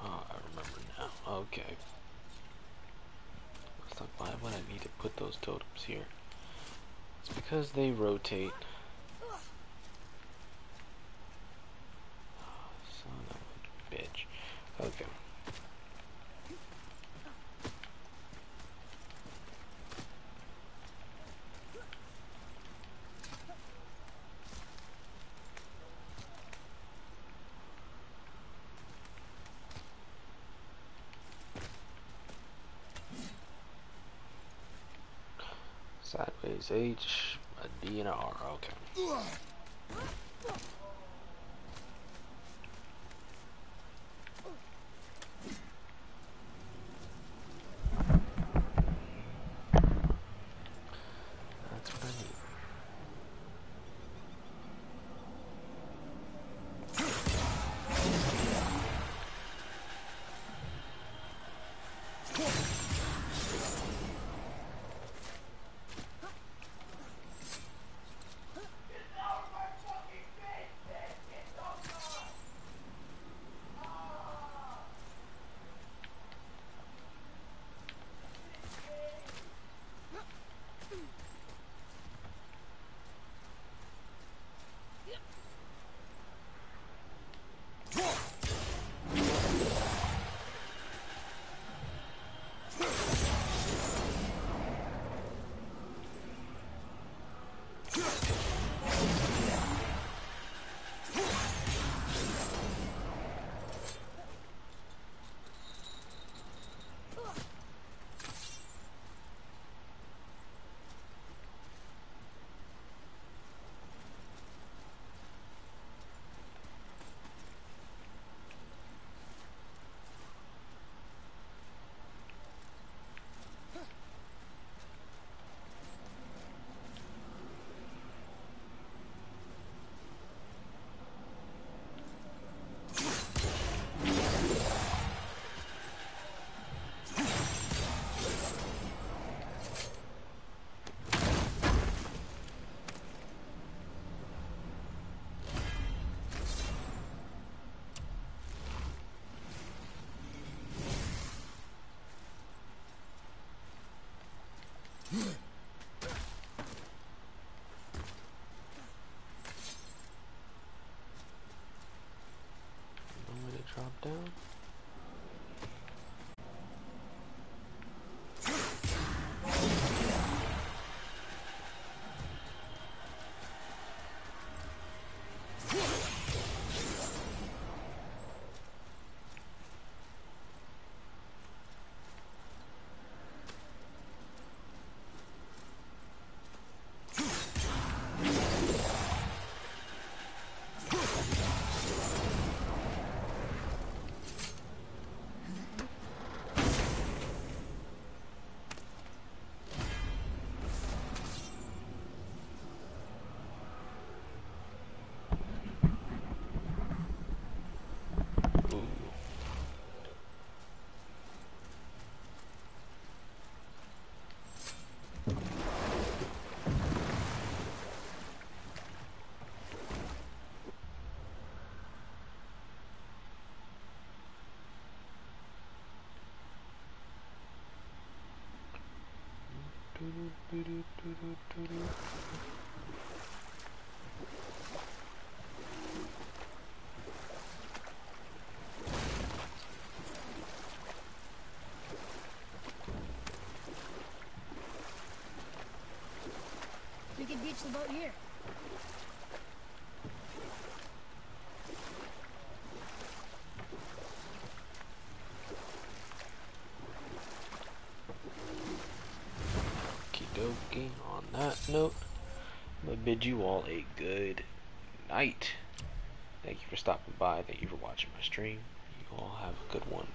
Oh, I remember now. Okay. It's like, why would I need to put here? It's because they rotate. Oh, son of a bitch. Okay. Sideways H, a D and a R. Okay. We could beach the boat here. Okie dokie. On that note, I'm gonna bid you all a good night. Thank you for stopping by. Thank you for watching my stream. You all have a good one.